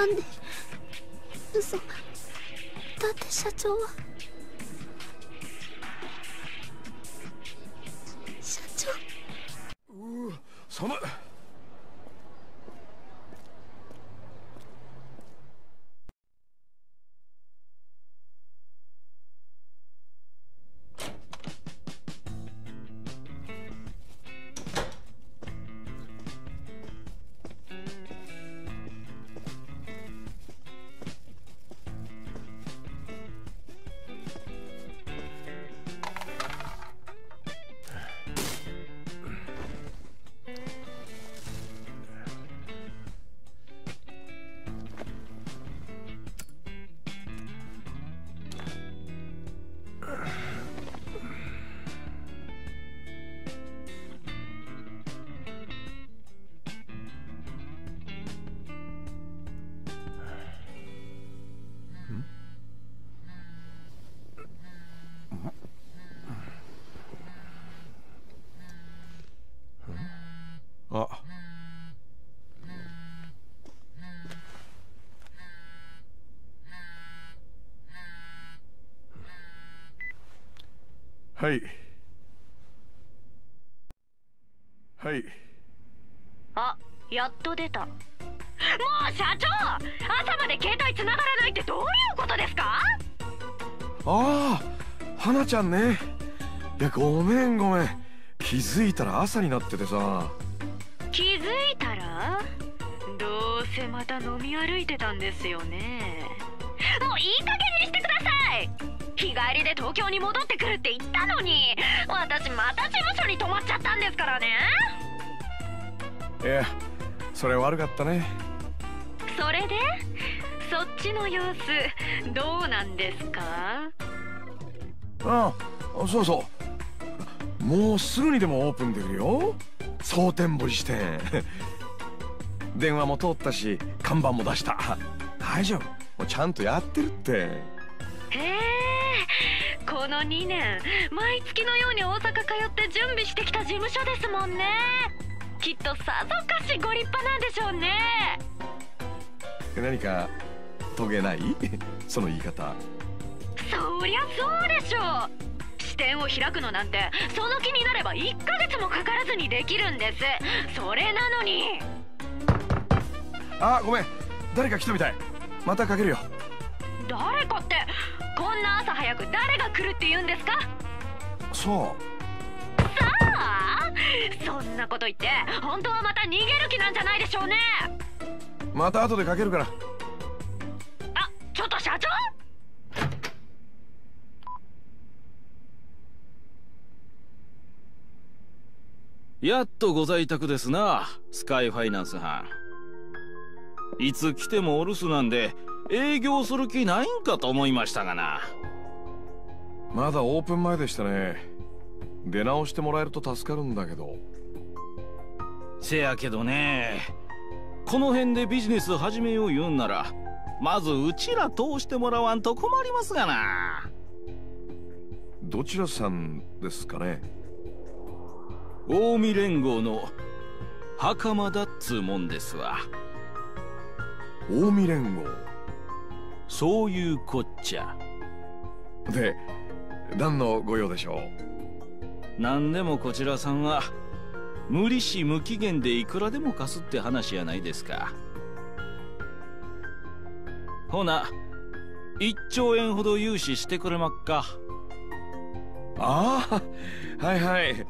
なんで。嘘。だって社長は。はい。はい。あやっと出た。もう社長朝まで携帯繋がらないってどういうことですか？ああ花ちゃんね。いやごめんごめん。気づいたら朝になっててさ。気づいたら？どうせまた飲み歩いてたんですよね。もういい加減に日帰りで東京に戻ってくるって言ったのに。私また事務所に泊まっちゃったんですからね。いやそれ悪かったね。それで？そっちの様子どうなんですか？ああそうそう。もうすぐにでもオープンできるよ。蒼天堀支店。電話も通ったし看板も出した。大丈夫。もうちゃんとやってるって。へえこの2年毎月のように大阪通って準備してきた事務所ですもんね。きっとさぞかしご立派なんでしょうね。何か遂げない？その言い方。そりゃそうでしょう。支店を開くのなんてその気になれば1ヶ月もかからずにできるんです。それなのに。あごめん。誰か来たみたい。またかけるよ。誰かってこんな朝早く誰が来るって言うんですか？そう。さあそんなこと言って本当はまた逃げる気なんじゃないでしょうね。また後でかけるから。あちょっと社長！やっとご在宅ですな、スカイファイナンス班。いつ来てもお留守なんで、営業する気ないんかと思いましたがな。まだオープン前でしたね出直してもらえると助かるんだけどせやけどね、この辺でビジネス始めよう言うんなら、まずうちら通してもらわんと困りますがな。どちらさんですかね近江連合の袴だっつうもんですわ。近江連合。そういうこっちゃ。で何の御用でしょ何でもこちらさんは無利子無期限でいくらでも貸すって話やないですか。ほな1兆円ほど融資してくれまっか。うああはいはい。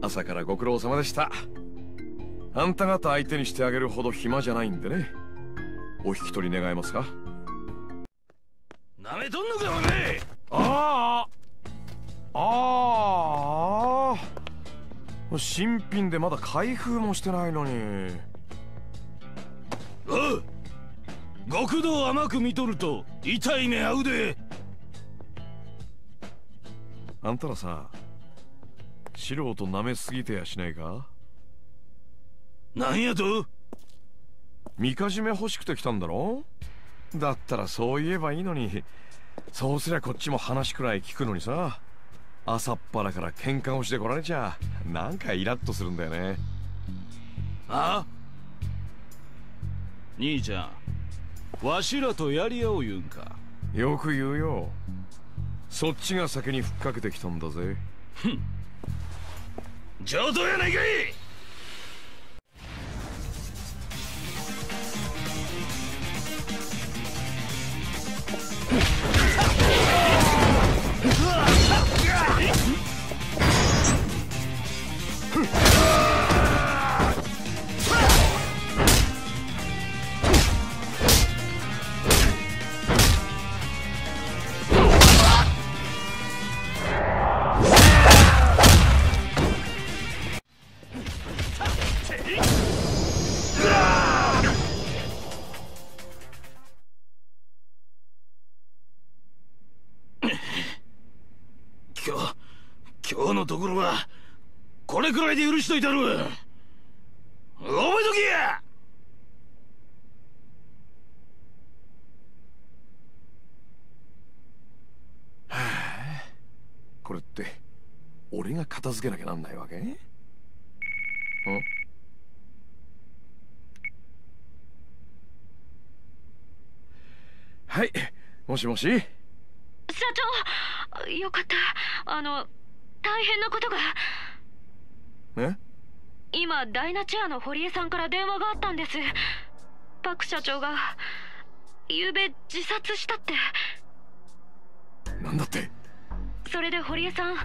朝からご苦労様でした。あんた方相手にしてあげるほど暇じゃないんでねお引き取り願えますか？なめとんのかおめああああ新品でまだ開封もしてないのに。おう極道甘く見とると痛い目合うで。あんたらさ素人舐めすぎてやしないか？なんやと？みかじめ欲しくて来たんだろ？だったらそう言えばいいのに。そうすりゃこっちも話くらい聞くのにさ。朝っぱらから喧嘩をしてこられちゃなんかイラッとするんだよね。あ？兄ちゃんわしらとやり合おう言うんか？よく言うよ。そっちが先にふっかけてきたんだぜ。上等やないかい Ooh. ところはこれくらいで許しといたる。覚えとけや。これって俺が片付けなきゃなんないわけ？ん。はい。もしもし。社長よかった。あの大変なことが。え？今ダイナチェアの堀江さんから電話があったんです。パク社長が昨べ自殺したって。なんだって？それで堀江さん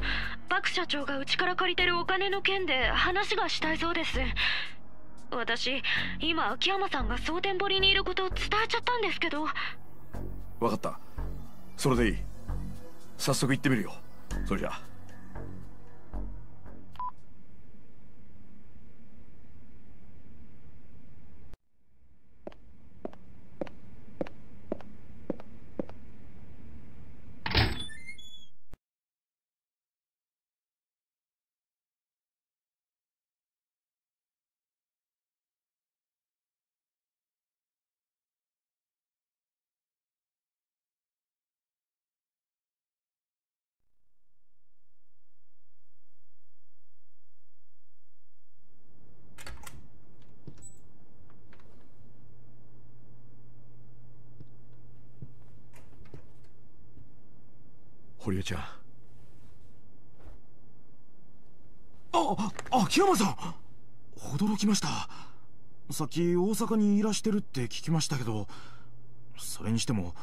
パク社長がうちから借りてるお金の件で話がしたいそうです。私今秋山さんが蒼天堀にいることを伝えちゃったんですけど。分かった。それでいい。早速行ってみるよ。それじゃ堀江ちゃんあ、秋山さん。驚きました。さっき大阪にいらしてるって聞きましたけどそれにしても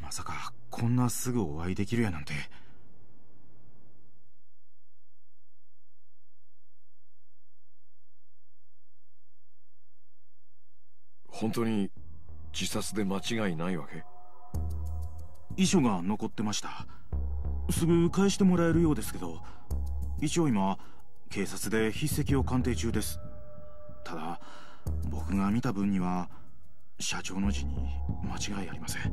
まさかこんなすぐお会いできるやなんて。本当に自殺で間違いないわけ？遺書が残ってましたすぐ返してもらえるようですけど一応今警察で筆跡を鑑定中です。ただ僕が見た分には社長の字に間違いありません。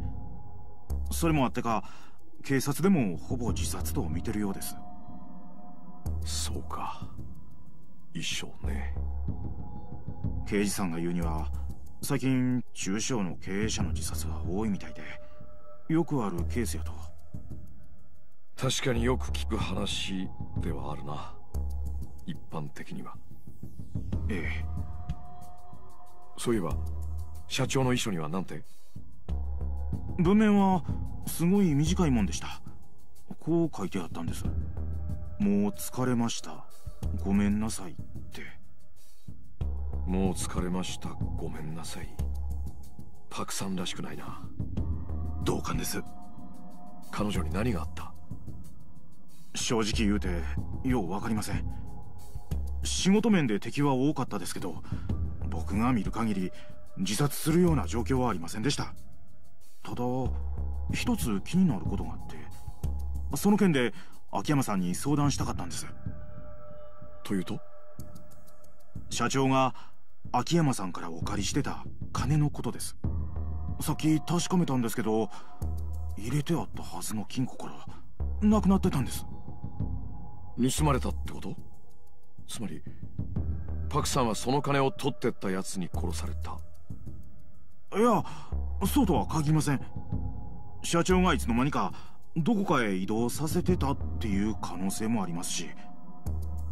それもあってか警察でもほぼ自殺と見てるようです。そうか。一生ね。刑事さんが言うには最近中小の経営者の自殺は多いみたいでよくあるケースやと確かによく聞く話ではあるな。一般的には。ええ。そういえば社長の遺書には何て？文面はすごい短いもんでした。こう書いてあったんです。もう疲れました。ごめんなさいって。もう疲れました。ごめんなさい。パクさんらしくないな。同感です。彼女に何があった？正直言うてよう分かりません。仕事面で敵は多かったですけど僕が見る限り自殺するような状況はありませんでした。ただ一つ気になることがあってその件で秋山さんに相談したかったんです。というと？社長が秋山さんからお借りしてた金のことです。さっき確かめたんですけど入れてあったはずの金庫からなくなってたんです盗まれたってこと？つまりパクさんはその金を取ってったやつに殺された。いやそうとは限りません。社長がいつの間にかどこかへ移動させてたっていう可能性もありますし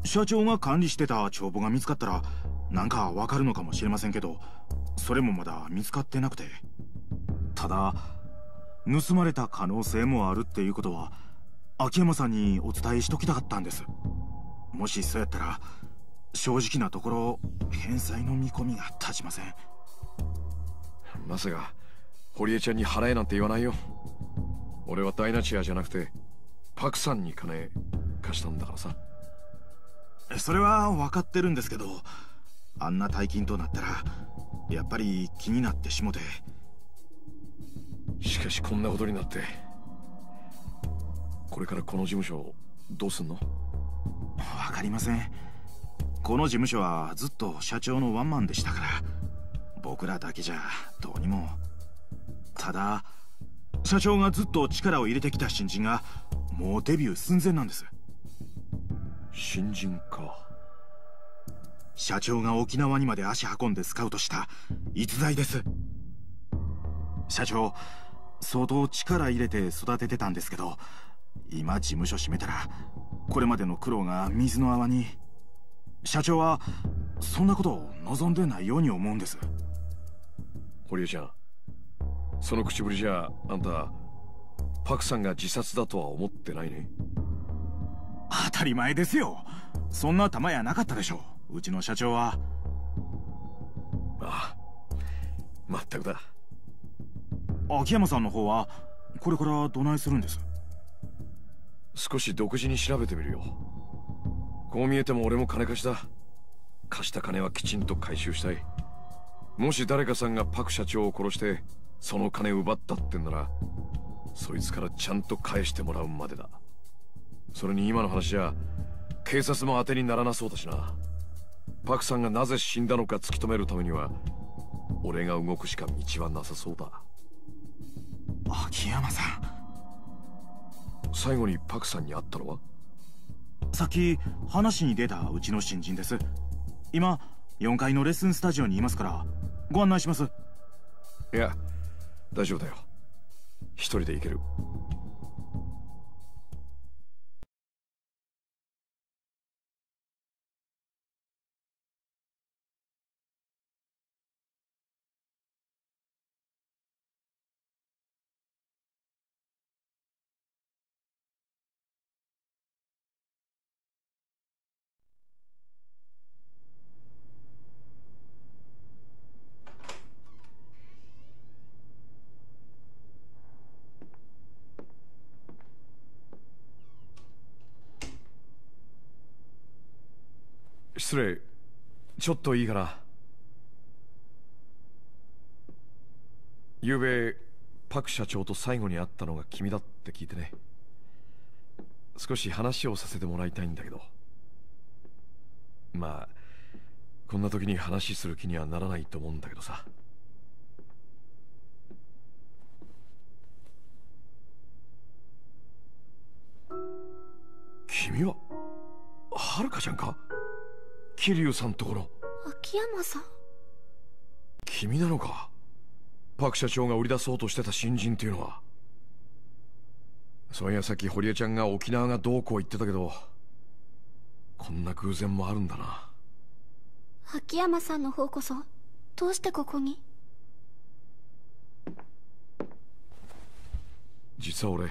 社長が管理してた帳簿が見つかったらなんかわかるのかもしれませんけどそれもまだ見つかってなくて。ただ盗まれた可能性もあるっていうことは秋山さんにお伝えしときたかったんです。もしそうやったら正直なところ返済の見込みが立ちません。まさか堀江ちゃんに払えなんて言わないよ。俺はダイナチアじゃなくてパクさんに金貸したんだからさ。それは分かってるんですけどあんな大金となったらやっぱり気になってしもて。しかしこんなことになってこれからこの事務所どうすんの？分かりません。この事務所はずっと社長のワンマンでしたから。僕らだけじゃどうにも。ただ社長がずっと力を入れてきた新人がもうデビュー寸前なんです。新人か。社長が沖縄にまで足運んでスカウトした逸材です。社長相当力入れて育ててたんですけど今事務所閉めたらこれまでの苦労が水の泡に社長はそんなことを望んでないように思うんです。堀江ちゃんその口ぶりじゃあんたパクさんが自殺だとは思ってないね。当たり前ですよ。そんな玉やなかったでしょう。うちの社長は。ああまったくだ。秋山さんの方はこれからどないするんです？少し独自に調べてみるよ。こう見えても俺も金貸しだ。貸した金はきちんと回収したい。もし誰かさんがパク社長を殺してその金奪ったってんならそいつからちゃんと返してもらうまでだ。それに今の話じゃ警察も当てにならなそうだしな。パクさんがなぜ死んだのか突き止めるためには俺が動くしか道はなさそうだ。秋山さん。最後にパクさんに会ったのは？さっき話に出たうちの新人です。今4階のレッスンスタジオにいますからご案内します。いや大丈夫だよ。一人で行ける失礼。ちょっといいかな昨べパク社長と最後に会ったのが君だって聞いてね。少し話をさせてもらいたいんだけど。まあこんな時に話する気にはならないと思うんだけどさ。君ははるかちゃんか？桐生さんところ。秋山さん？君なのか？パク社長が売り出そうとしてた新人っていうのは。そういやさっき堀江ちゃんが沖縄がどうこう言ってたけどこんな偶然もあるんだな。秋山さんの方こそどうしてここに？実は俺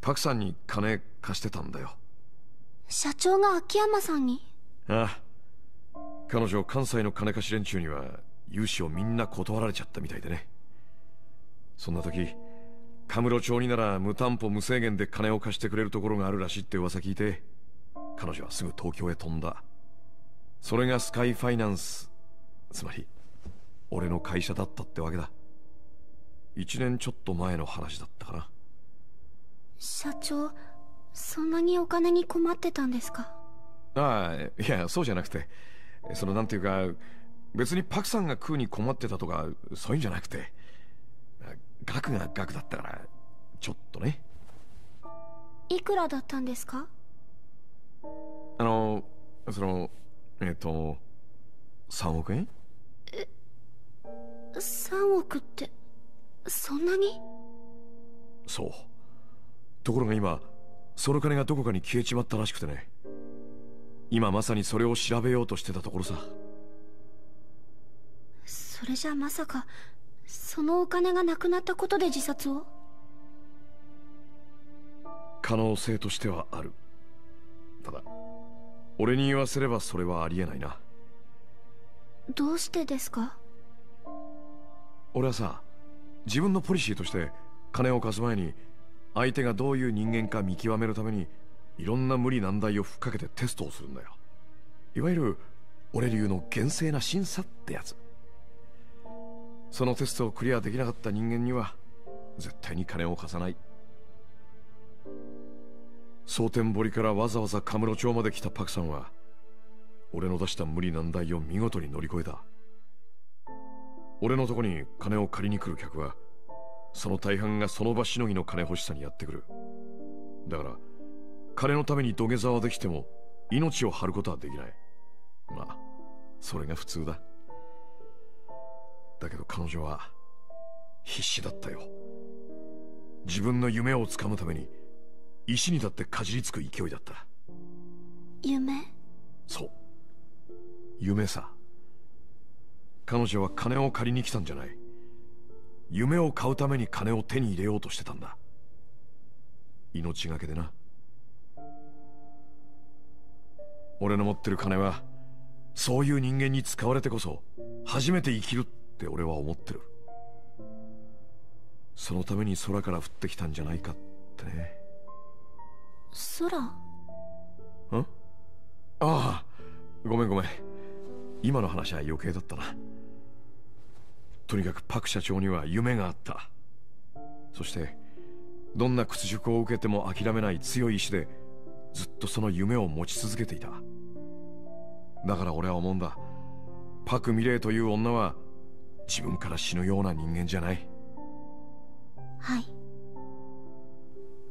パクさんに金貸してたんだよ。社長が秋山さんに？ああ。彼女関西の金貸し連中には融資をみんな断られちゃったみたいでね。そんな時カムロ町になら無担保無制限で金を貸してくれるところがあるらしいって噂聞いて彼女はすぐ東京へ飛んだ。それがスカイファイナンス。つまり俺の会社だったってわけだ。一年ちょっと前の話だったかな。社長そんなにお金に困ってたんですか？ああいやそうじゃなくてそのなんていうか別にパクさんが食うに困ってたとかそういうんじゃなくて額が額だったからちょっとね。いくらだったんですか？あのそのえっ、と3億円？3億ってそんなに？そう。ところが今その金がどこかに消えちまったらしくてね今まさにそれを調べようとしてたところさ。そそれじゃまさかそのお金がなくなったことで自殺を？可能性としてはある。ただ俺に言わせればそれはありえないな。どうしてですか？俺はさ自分のポリシーとして金を貸す前に相手がどういう人間か見極めるためにいろんな無理難題をふっかけてテストをするんだよ。いわゆる俺流の厳正な審査ってやつ。そのテストをクリアできなかった人間には絶対に金を貸さない。蒼天堀からわざわざカムロ町まで来たパクさんは俺の出した無理難題を見事に乗り越えた。俺のとこに金を借りに来る客はその大半がその場しのぎの金欲しさにやってくる。だから金のために土下座はできても命を張ることはできない。まあそれが普通だ。だけど彼女は必死だったよ。自分の夢をつかむために石に立ってかじりつく勢いだった。夢？そう。夢さ。彼女は金を借りに来たんじゃない。夢を買うために金を手に入れようとしてたんだ。命がけでな俺の持ってる金はそういう人間に使われてこそ初めて生きるって俺は思ってる。そのために空から降ってきたんじゃないかってね。空？ん？ああごめんごめん。今の話は余計だったな。とにかくパク社長には夢があった。そしてどんな屈辱を受けても諦めない強い意志でずっとその夢を持ち続けていた。だから俺は思うんだ。パク・ミレイという女は自分から死ぬような人間じゃない。はい。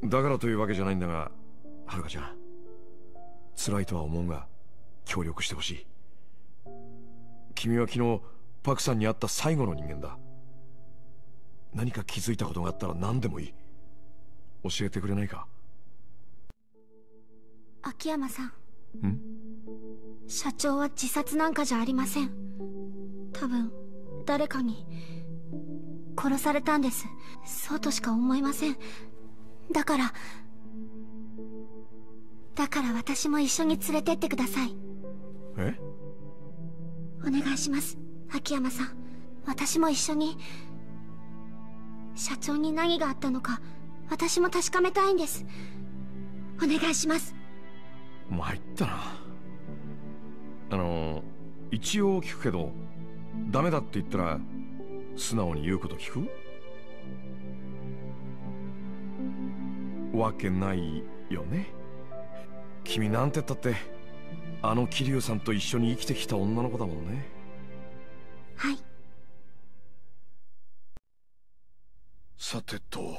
だからというわけじゃないんだがはるかちゃん。辛いとは思うが協力してほしい。君は昨日パクさんに会った最後の人間だ。何か気づいたことがあったら何でもいい。教えてくれないか？秋山さん。ん？社長は自殺なんかじゃありません。多分誰かに殺されたんです。そうとしか思いません。だからだから私も一緒に連れてってください。え？お願いします秋山さん。私も一緒に社長に何があったのか私も確かめたいんです。お願いします参ったな。あの一応聞くけどダメだって言ったら素直に言うこと聞く？わけないよね。君なんてったってあの桐生さんと一緒に生きてきた女の子だもんね。はい。さてと。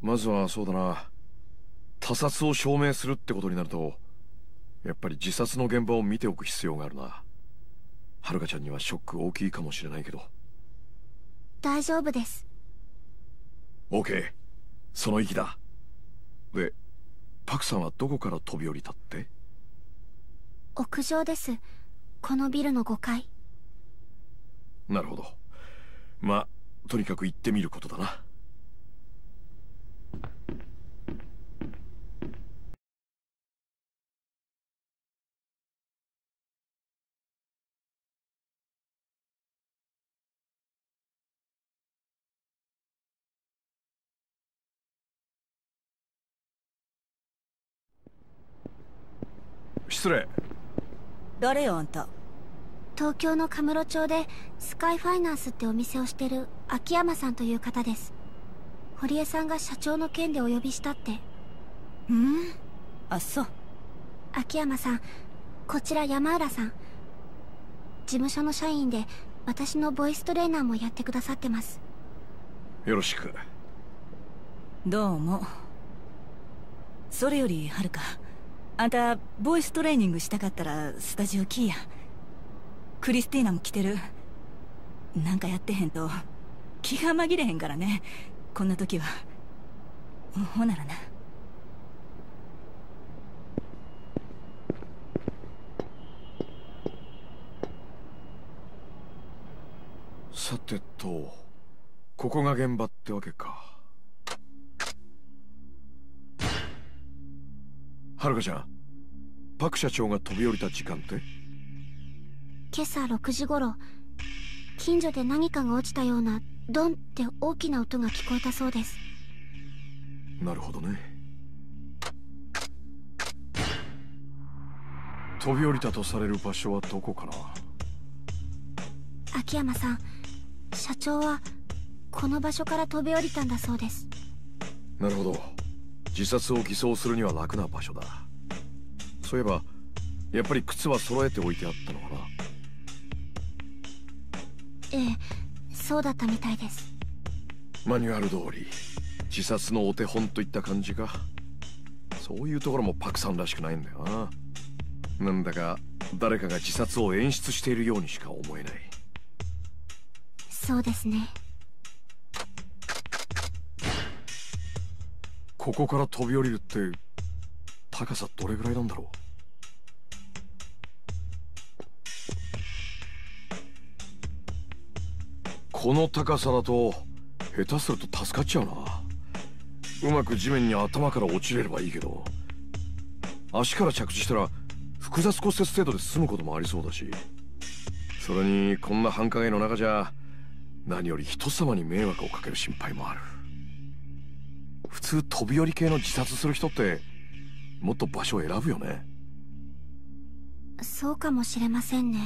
まずはそうだな他殺を証明するってことになるとやっぱり自殺の現場を見ておく必要があるな。はるかちゃんにはショック大きいかもしれないけど。大丈夫です。OK その意気だ。でパクさんはどこから飛び降りたって？屋上です。このビルの5階。なるほど。まあとにかく行ってみることだな失礼。誰よあんた？東京のカムロ町でスカイファイナンスってお店をしてる秋山さんという方です。堀江さんが社長の件でお呼びしたって。うん？あそう。秋山さんこちら山浦さん。事務所の社員で私のボイストレーナーもやってくださってます。よろしく。どうも。それよりはるかあんたボイストレーニングしたかったらスタジオ来いや。クリスティーナも来てる。なんかやってへんと。気が紛れへんからね。こんな時は。ほならな。さてとここが現場ってわけか。はるかちゃんパク社長が飛び降りた時間って？今朝6時頃近所で何かが落ちたようなドンって大きな音が聞こえたそうです。なるほどね。飛び降りたとされる場所はどこかな？秋山さん社長はこの場所から飛び降りたんだそうです。なるほど自殺を偽装するには楽な場所だ。そういえばやっぱり靴は揃えておいてあったのかな？ええそうだったみたいです。マニュアル通り自殺のお手本といった感じか？そういうところもパクさんらしくないんだよな。なんだか誰かが自殺を演出しているようにしか思えない。そうですねここから飛び降りるって高さどれぐらいなんだろう？この高さだと下手すると助かっちゃうな。うまく地面に頭から落ちれればいいけど足から着地したら複雑骨折程度で済むこともありそうだし。それにこんな繁華街の中じゃ何より人様に迷惑をかける心配もある。普通飛び降り系の自殺する人ってもっと場所を選ぶよね。そうかもしれませんね。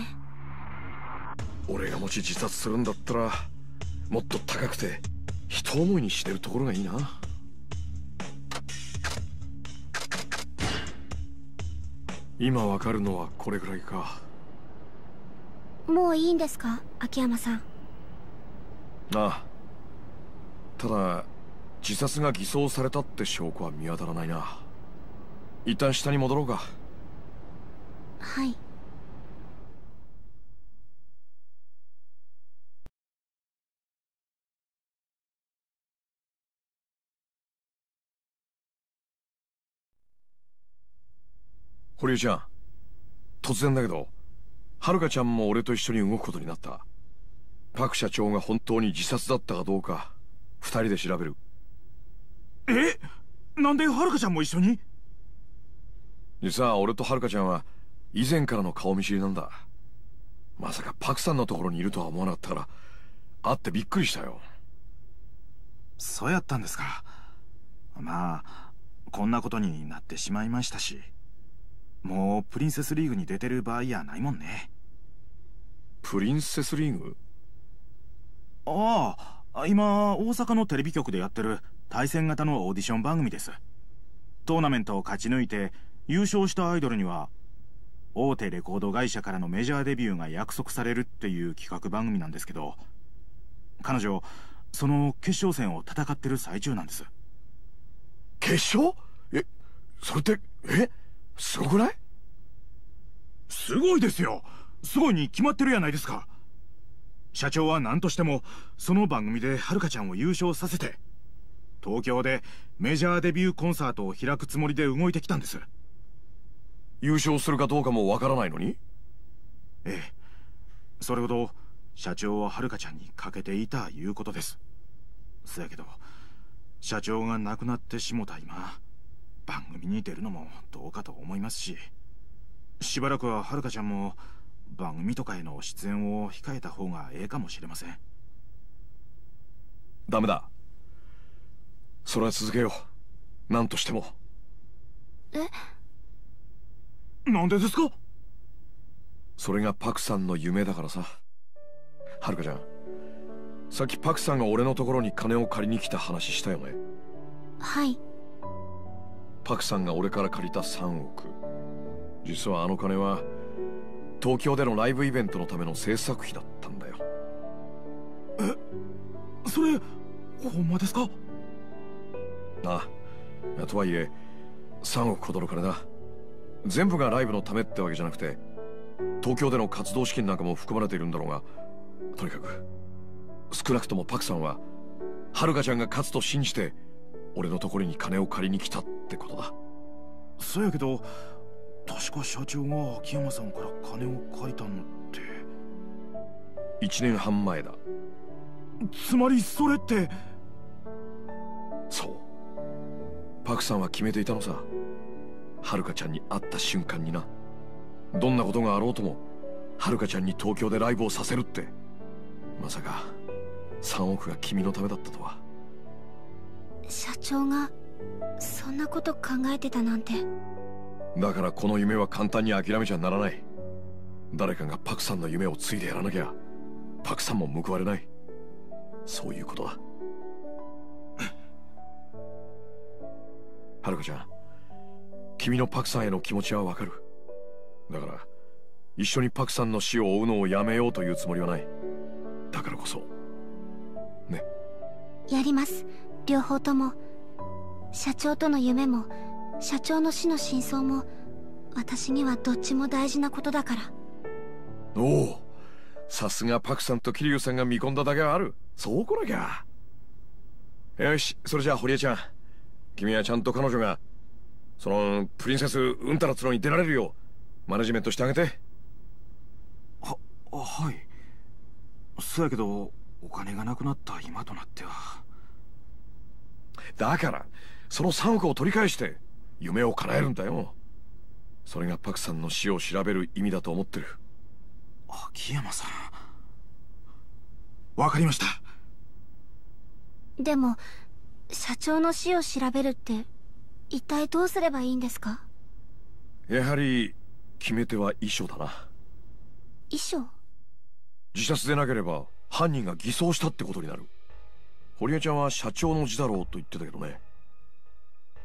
俺がもし自殺するんだったらもっと高くて人思いにしてるところがいいな。今わかるのはこれぐらいか。もういいんですか？秋山さん。ああ。ただ自殺が偽装されたって証拠は見当たらないな。一旦下に戻ろうか。はい。堀江ちゃん。突然だけど遥香ちゃんも俺と一緒に動くことになった。パク社長が本当に自殺だったかどうか二人で調べるえなんではるかちゃんも一緒に？実は俺と遥香ちゃんは以前からの顔見知りなんだ。まさかパクさんのところにいるとは思わなかったから会ってびっくりしたよ。そうやったんですか。まあこんなことになってしまいましたしもうプリンセスリーグに出てる場合やないもんね。プリンセスリーグ？ああ今大阪のテレビ局でやってる対戦型のオーディション番組です。トーナメントを勝ち抜いて優勝したアイドルには大手レコード会社からのメジャーデビューが約束されるっていう企画番組なんですけど彼女その決勝戦を戦ってる最中なんです。決勝？えそれってえすごくない？すごいですよ。すごいに決まってるやないですか。社長は何としてもその番組ではるかちゃんを優勝させて東京でメジャーデビューコンサートを開くつもりで動いてきたんです。優勝するかどうかもわからないのに？ええ。それほど社長ははるかちゃんにかけていたいうことです。そやけど社長が亡くなってしもた今番組に出るのもどうかと思いますししばらくははるかちゃんも番組とかへの出演を控えた方がええかもしれません。ダメだそれは続けよう。何としても。え？なんでですか？それがパクさんの夢だからさ。はるかちゃん。さっきパクさんが俺のところに金を借りに来た話したよね？はい。パクさんが俺から借りた3億。実はあの金は東京でのライブイベントのための制作費だったんだよ。それほんまですか？ああとはいえ3億ほどの金だ。全部がライブのためってわけじゃなくて東京での活動資金なんかも含まれているんだろうがとにかく少なくともパクさんははるかちゃんが勝つと信じて俺のところに金を借りに来たってことだ。そやけど確か社長が秋山さんから金を借りたのって。1年半前だ。つまりそれって。そうパクさんは決めていたのさ。はるかちゃんに会った瞬間にな。どんなことがあろうともはるかちゃんに東京でライブをさせるって。まさか3億が君のためだったとは。社長がそんなこと考えてたなんて。だからこの夢は簡単に諦めちゃならない。誰かがパクさんの夢を継いでやらなきゃパクさんも報われない。そういうことだはるかちゃん。君のパクさんへの気持ちはわかる。だから一緒にパクさんの死を追うのをやめようというつもりはない。だからこそ。ね。やります。両方とも。社長との夢も社長の死の真相も私にはどっちも大事なことだから。おおさすがパクさんと桐生さんが見込んだだけはある。そうこなきゃ。よしそれじゃあ堀江ちゃん君はちゃんと彼女がそのプリンセスうんたらつのに出られるようマネジメントしてあげて。ははい。そやけどお金がなくなった今となっては。だからその3億を取り返して夢を叶えるんだよ。それがパクさんの死を調べる意味だと思ってる。秋山さん。わかりました。でも社長の死を調べるって一体どうすればいいんですか？やはり決め手は遺書だな。遺書？自殺でなければ犯人が偽装したってことになる。堀江ちゃんは社長の字だろうと言ってたけどね。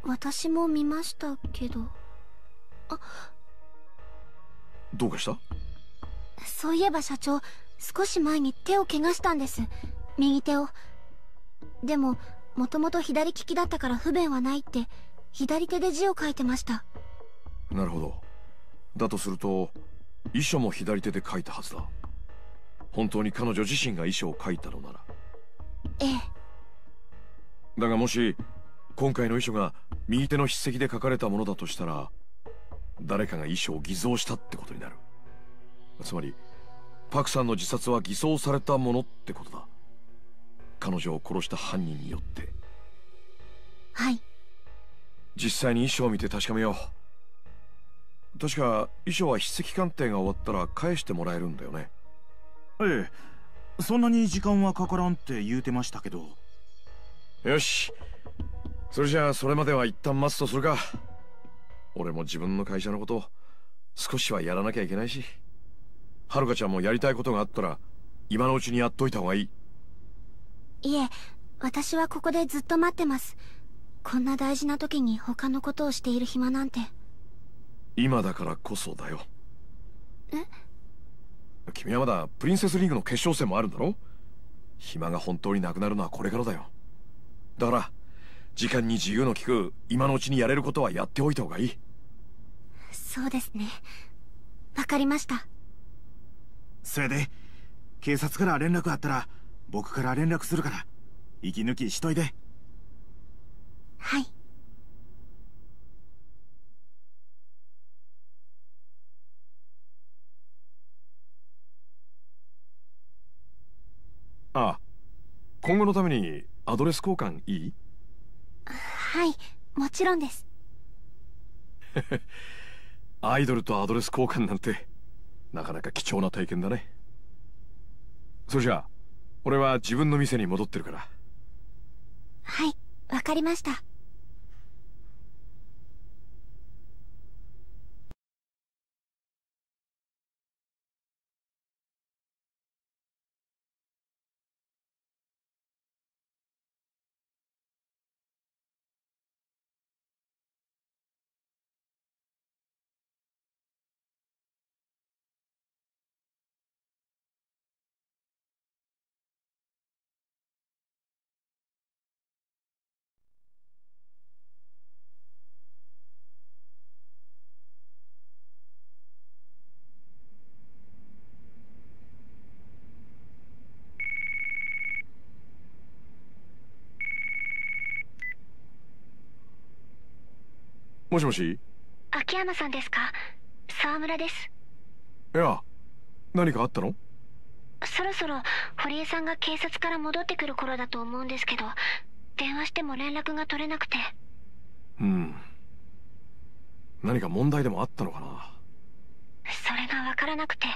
私も見ましたけど。あ。どうかした？そういえば社長少し前に手を怪我したんです。右手を。でももともと左利きだったから不便はないって左手で字を書いてました。なるほど。だとすると遺書も左手で書いたはずだ。本当に彼女自身が遺書を書いたのなら。ええ。だがもし今回の遺書が右手の筆跡で書かれたものだとしたら誰かが遺書を偽造したってことになる。つまりパクさんの自殺は偽装されたものってことだ彼女を殺した犯人によって。はい。実際に遺書を見て確かめよう。確か遺書は筆跡鑑定が終わったら返してもらえるんだよね。ええ。そんなに時間はかからんって言うてましたけど。よし。それじゃあそれまでは一旦待つとするか。俺も自分の会社のこと少しはやらなきゃいけないし。はるかちゃんもやりたいことがあったら今のうちにやっといた方がいいいえ私はここでずっと待ってます。こんな大事な時に他のことをしている暇なんて。今だからこそだよ。え？君はまだプリンセスリングの決勝戦もあるんだろ？暇が本当になくなるのはこれからだよ。だから時間に自由の利く今のうちにやれることはやっておいた方がいい。そうですね。わかりました。それで警察から連絡あったら僕から連絡するから。息抜きしといて。はい。ああ今後のためにアドレス交換いい？はいもちろんです。アイドルとアドレス交換なんてなかなか貴重な体験だね。それじゃあ俺は自分の店に戻ってるから。はいわかりました。もしもし？秋山さんですか？沢村です。いや何かあったの？そろそろ堀江さんが警察から戻ってくる頃だと思うんですけど電話しても連絡が取れなくて。うん。何か問題でもあったのかな？それが分からなくて。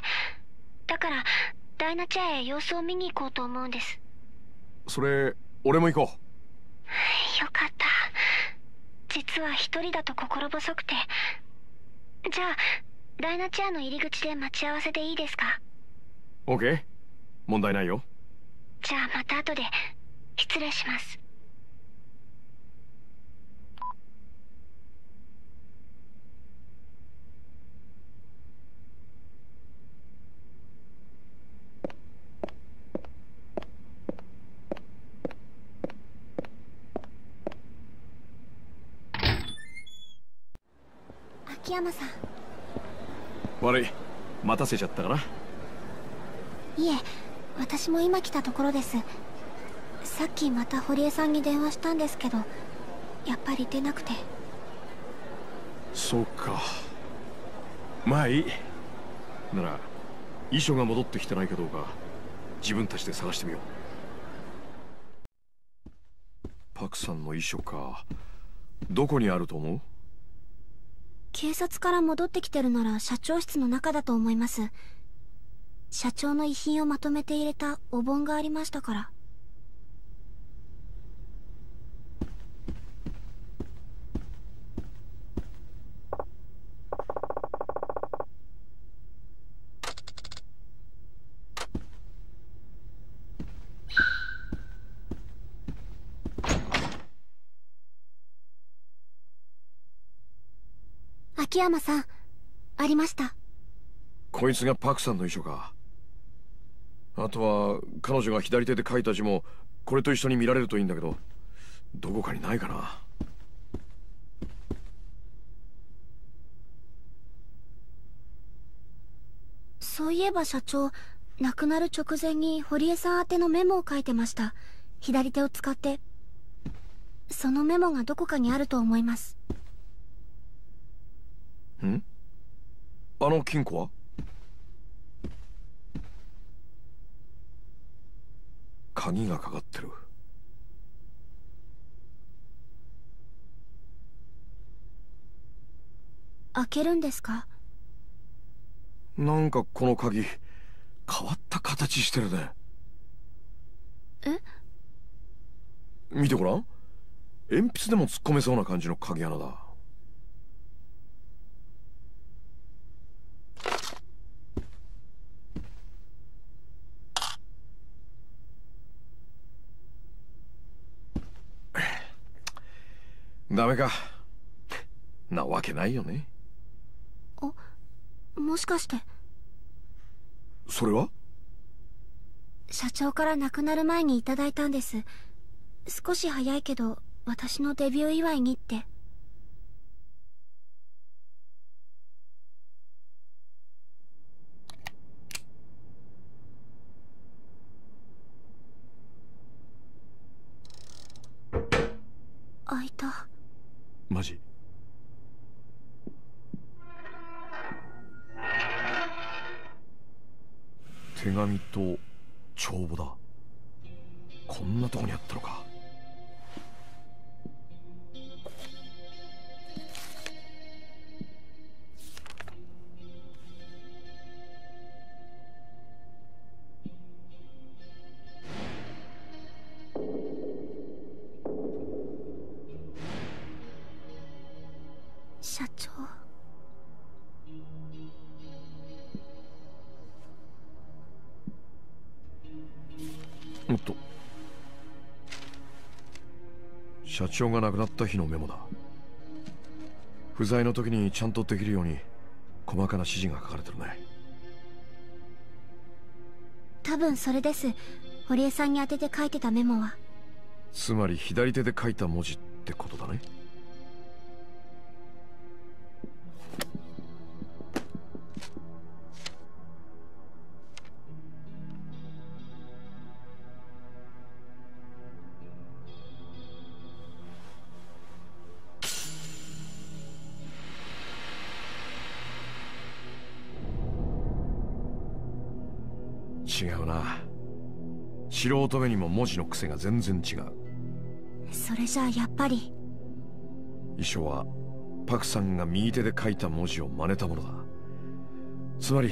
だからダイナチェへ様子を見に行こうと思うんです。それ俺も行こよかった実は一人だと心細くて。じゃあダイナチェアの入り口で待ち合わせでいいですか？う OK 問題ないよ。じゃあまた後で。失礼します秋山さん。悪い。待たせちゃったかないえ私も今来たところです。さっきまた堀江さんに電話したんですけどやっぱり出なくて。そうか。まあいい。なら遺書が戻ってきてないかどうか自分たちで探してみよう。パクさんの遺書か。どこにあると思う？警察から戻ってきてるなら社長室の中だと思います。社長の遺品をまとめて入れたお盆がありましたから。秋山さんありました。こいつがパクさんの遺書か。あとは彼女が左手で書いた字もこれと一緒に見られるといいんだけどどこかにないかな。そういえば社長亡くなる直前に堀江さん宛てのメモを書いてました。左手を使って。そのメモがどこかにあると思いますん？あの金庫は？鍵がかかってる。開けるんですか？なんかこの鍵変わった形してるね。え？見てごらん。鉛筆でも突っ込めそうな感じの鍵穴だダメか。なわけないよね。もしかして。それは？社長から亡くなる前にいただいたんです。少し早いけど私のデビュー祝いにって開いたマジ手紙と帳簿だ。こんなとこにあったのか。社長が亡くなった日のメモだ。不在の時にちゃんとできるように細かな指示が書かれてるね。多分それです。堀江さんに宛てて書いてたメモは。つまり左手で書いた文字ってことだね素人目にも文字の癖が全然違う。それじゃあやっぱり。遺書はパクさんが右手で書いた文字を真似たものだ。つまり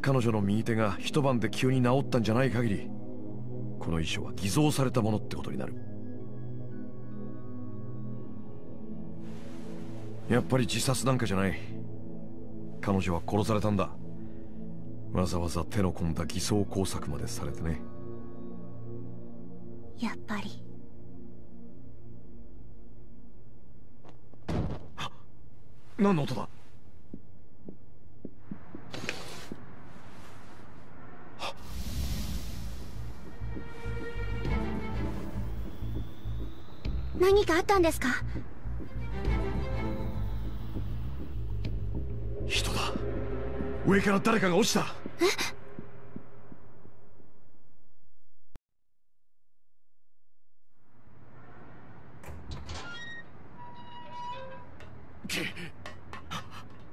彼女の右手が一晩で急に治ったんじゃない限りこの遺書は偽造されたものってことになる。やっぱり自殺なんかじゃない。彼女は殺されたんだ。わざわざ手の込んだ偽装工作までされてねやっぱり。何の音だ？何かあったんですか？人だ。上から誰かが落ちた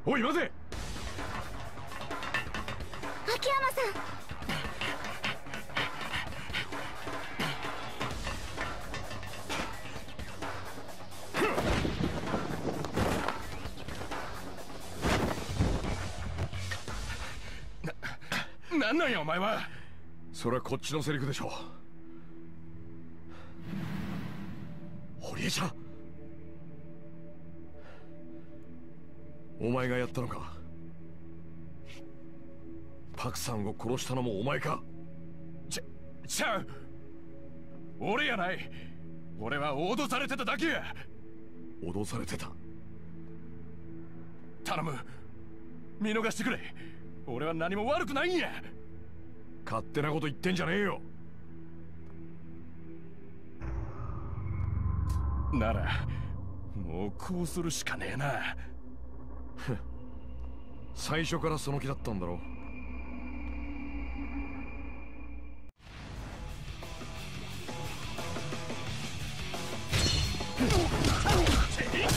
おい待て。秋山さん。何なんやお前は。それはこっちのセリフでしょ堀江ちゃんお前がやったのか。パクさんを殺したのもお前か。ちゃ、ちゃう。俺やない。俺は脅されてただけや。脅されてた。頼む。見逃してくれ。俺は何も悪くないんや。勝手なこと言ってんじゃねえよ。ならもうこうするしかねえな最初からその気だったんだろう。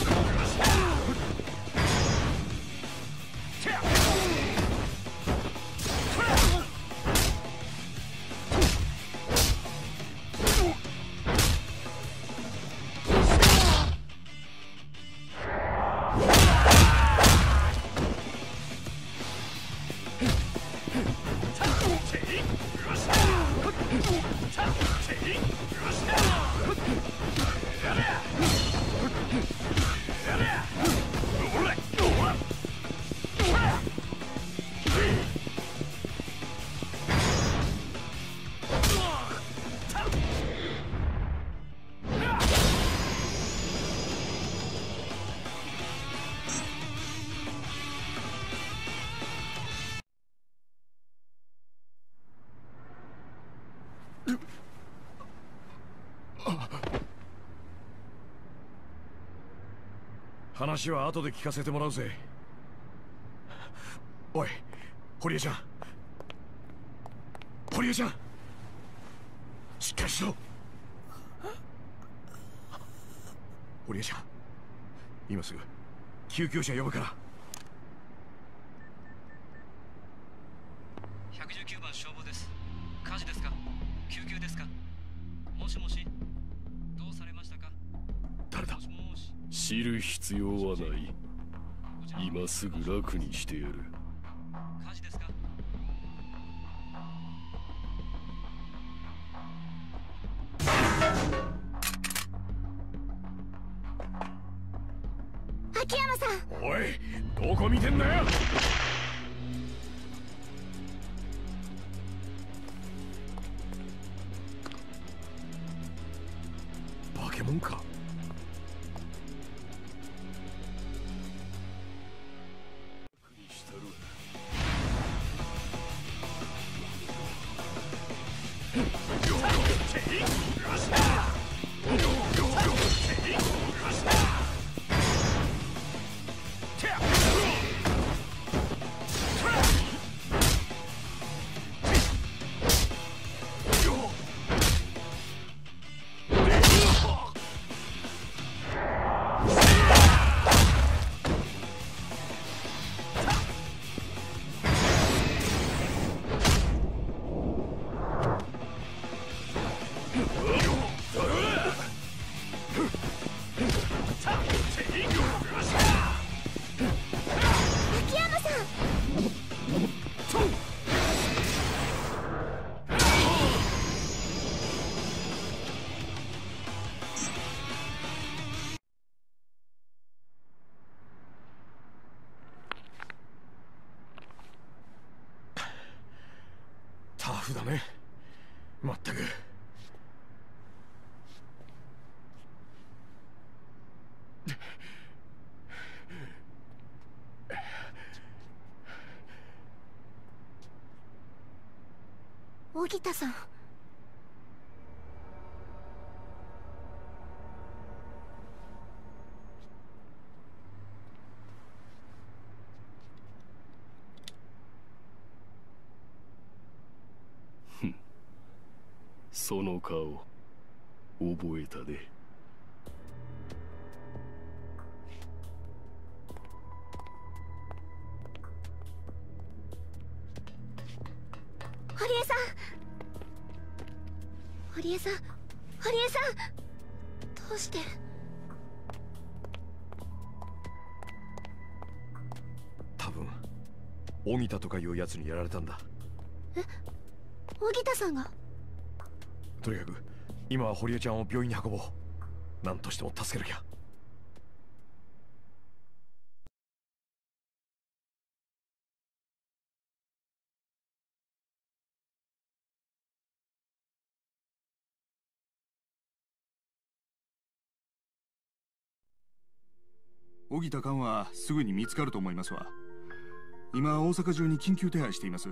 話は後で聞かせてもらうぜ。おい堀江ちゃん。堀江ちゃん。しっかりしろ。堀江ちゃん今すぐ救急車呼ぶから。すぐ楽にしてやる。火事ですか？荻田さん。その顔覚えたで。やつにやられたんだ。荻田さんが？とにかく今は堀江ちゃんを病院に運ぼう。何としても助けなきゃ。荻田寛はすぐに見つかると思いますわ今大阪中に緊急手配しています。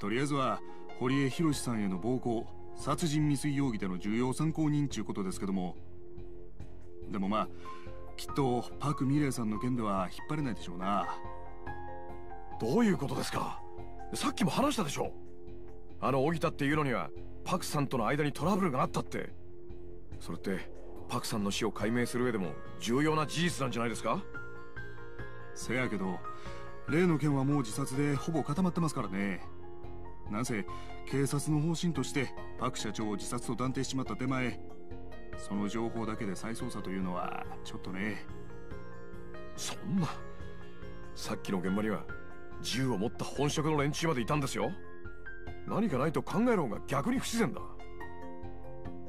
とりあえずは堀江博さんへの暴行殺人未遂容疑での重要参考人ちゅうことですけども。でもまあきっとパク・ミレイさんの件では引っ張れないでしょうな。どういうことですか？さっきも話したでしょ。あの荻田っていうのにはパクさんとの間にトラブルがあったって。それってパクさんの死を解明する上でも重要な事実なんじゃないですか？せやけど例の件はもう自殺でほぼ固まってますからね。なんせ警察の方針としてパク社長を自殺と断定しちまった手前その情報だけで再捜査というのはちょっとね。そんな。さっきの現場には銃を持った本職の連中までいたんですよ。何かないと考える方が逆に不自然だ。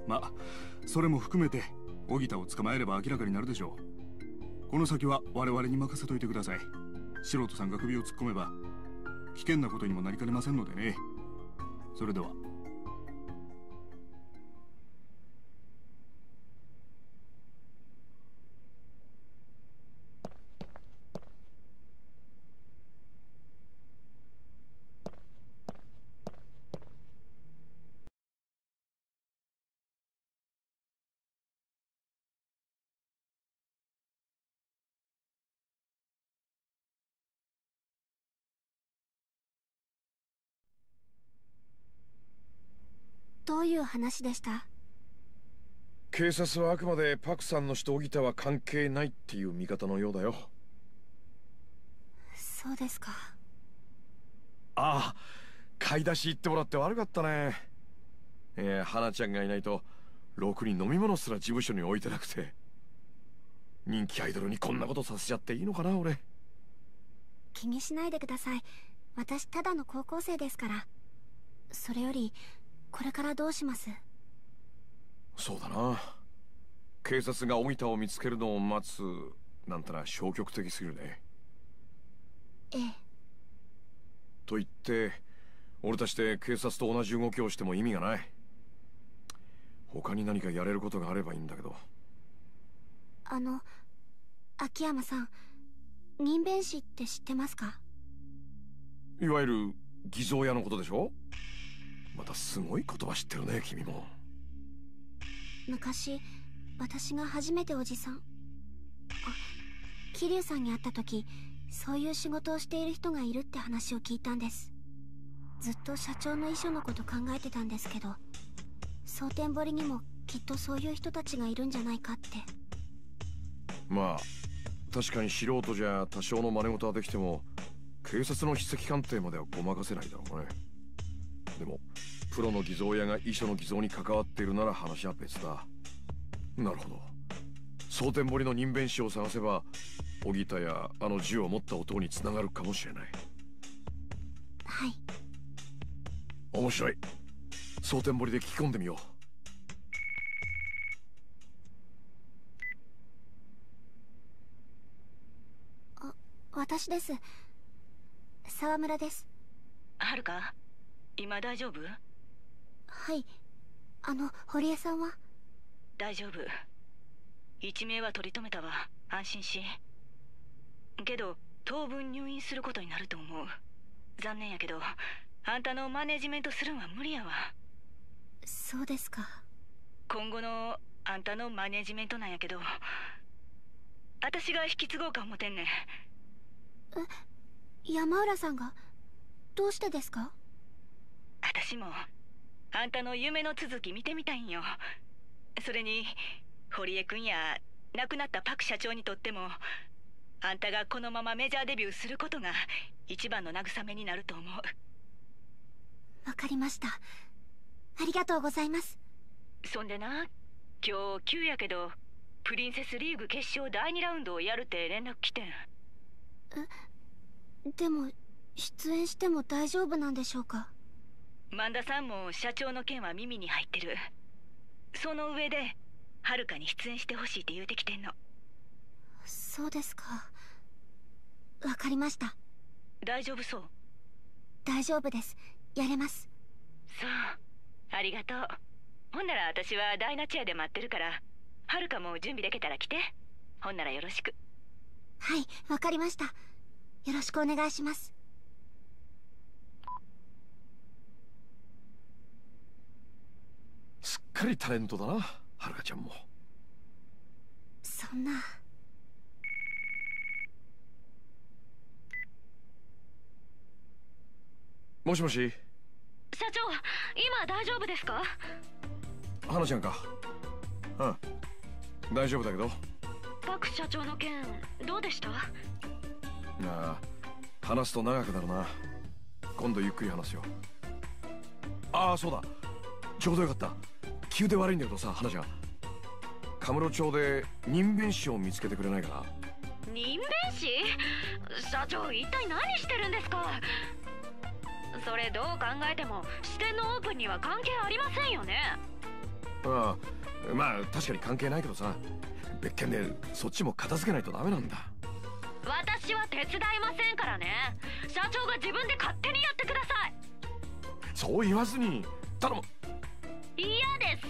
まあそれも含めて荻田を捕まえれば明らかになるでしょう。この先は我々に任せといてください素人さんが首を突っ込めば危険なことにもなりかねませんのでね。それでは。どういう話でした？警察はあくまでパクさんの死と荻田は関係ないっていう見方のようだよ。そうですか。ああ買い出し行ってもらって悪かったね。いや花ちゃんがいないとろくに飲み物すら事務所に置いてなくて。人気アイドルにこんなことさせちゃっていいのかな俺。気にしないでください。私ただの高校生ですから。それよりこれからどうします？そうだな。警察が荻田を見つけるのを待つなんたら消極的すぎるね。ええ。と言って俺たちで警察と同じ動きをしても意味がない。他に何かやれることがあればいいんだけど。あの秋山さん人弁士って知ってますか？いわゆる偽造屋のことでしょ？またすごい言葉知ってるね君も。昔私が初めておじさん。あ桐生さんに会った時そういう仕事をしている人がいるって話を聞いたんです。ずっと社長の遺書のこと考えてたんですけど蒼天堀にもきっとそういう人たちがいるんじゃないかって。まあ確かに素人じゃ多少の真似事はできても警察の筆跡鑑定まではごまかせないだろうねでもプロの偽造屋が遺書の偽造に関わっているなら話は別だ。なるほど。蒼天堀の人弁士を探せば荻田やあの銃を持った男につながるかもしれない。はい。面白い。蒼天堀で聞き込んでみよう。私です。沢村です。はるか？今大丈夫？はい。あの堀江さんは？大丈夫。一命は取り留めたわ。安心し。けど当分入院することになると思う。残念やけどあんたのマネジメントするんは無理やわ。そうですか。今後のあんたのマネジメントなんやけど。私が引き継ごうか思てんねん。え山浦さんが？どうしてですか？私もあんたの夢の続き見てみたいんよ。それに堀江君や亡くなったパク社長にとってもあんたがこのままメジャーデビューすることが一番の慰めになると思う。わかりました。ありがとうございます。そんでな今日急やけどプリンセスリーグ決勝第2ラウンドをやるって連絡来てん。えでも出演しても大丈夫なんでしょうか？万田さんも社長の件は耳に入ってる。その上ではるかに出演してほしいって言うてきてんの。そうですか。わかりました。大丈夫そう？大丈夫です。やれます。そう。ありがとう。ほんなら私はダイナチェアで待ってるからはるかも準備できたら来て。ほんならよろしく。はいわかりました。よろしくお願いしますすっかりタレントだなはるかちゃんも。そんな。もしもし？社長今大丈夫ですか？花ちゃんか。うん。大丈夫だけど。パク社長の件どうでした？ああ話すと長くなるな。今度ゆっくり話すよ。ああそうだ。ちょうどよかった急で悪いんだけどさ花ちゃんカムロ町で人弁師を見つけてくれないかな？人弁師？社長一体何してるんですか？それどう考えても支店のオープンには関係ありませんよね。ああまあ確かに関係ないけどさ。別件でそっちも片付けないとダメなんだ。私は手伝いませんからね。社長が自分で勝手にやってください。そう言わずに頼む嫌です。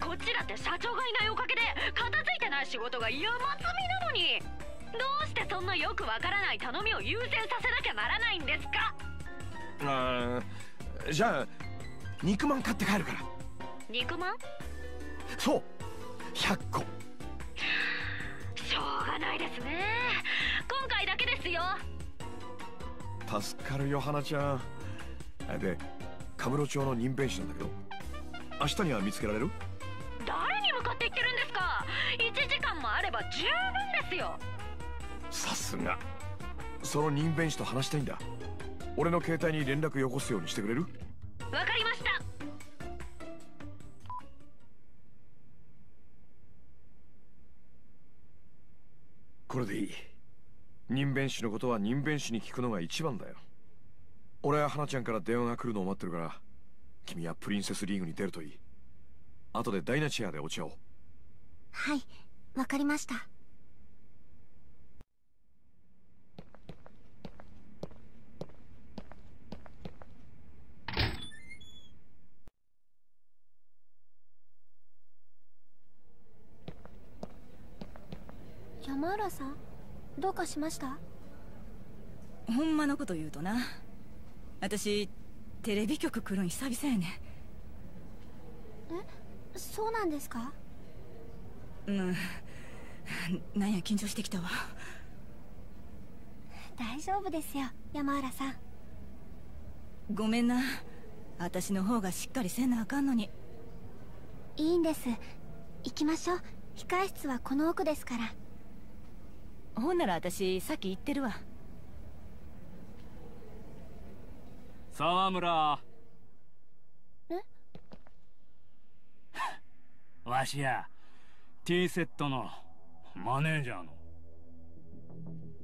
こっちだって社長がいないおかげで片付いてない仕事が山積みなのに。どうしてそんなよくわからない頼みを優先させなきゃならないんですか？ああじゃあ肉まん買って帰るから。肉まん？そう100個。しょうがないですね。今回だけですよ。助かるよ花ちゃん。でカムロ町の人弁師なんだけど明日には見つけられる？誰に向かって言ってるんですか？1時間もあれば十分ですよ。さすが。その人弁師と話したいんだ。俺の携帯に連絡よこすようにしてくれる？わかりました。これでいい。人弁師のことは人弁師に聞くのが一番だよ。俺は花ちゃんから電話が来るのを待ってるから君はプリンセスリーグに出るといい。後でダイナチェアでお茶を。はいわかりました。山浦さんどうかしました？ほんまのこと言うとな。私テレビ局来るん久々やねえ？そうなんですか？うん。なんや緊張してきたわ。大丈夫ですよ山浦さん。ごめんな。私の方がしっかりせなあかんのに。いいんです。行きましょう。控室はこの奥ですから。ほんなら私さっき言ってるわ沢村。え？わしや T セットのマネージャーの。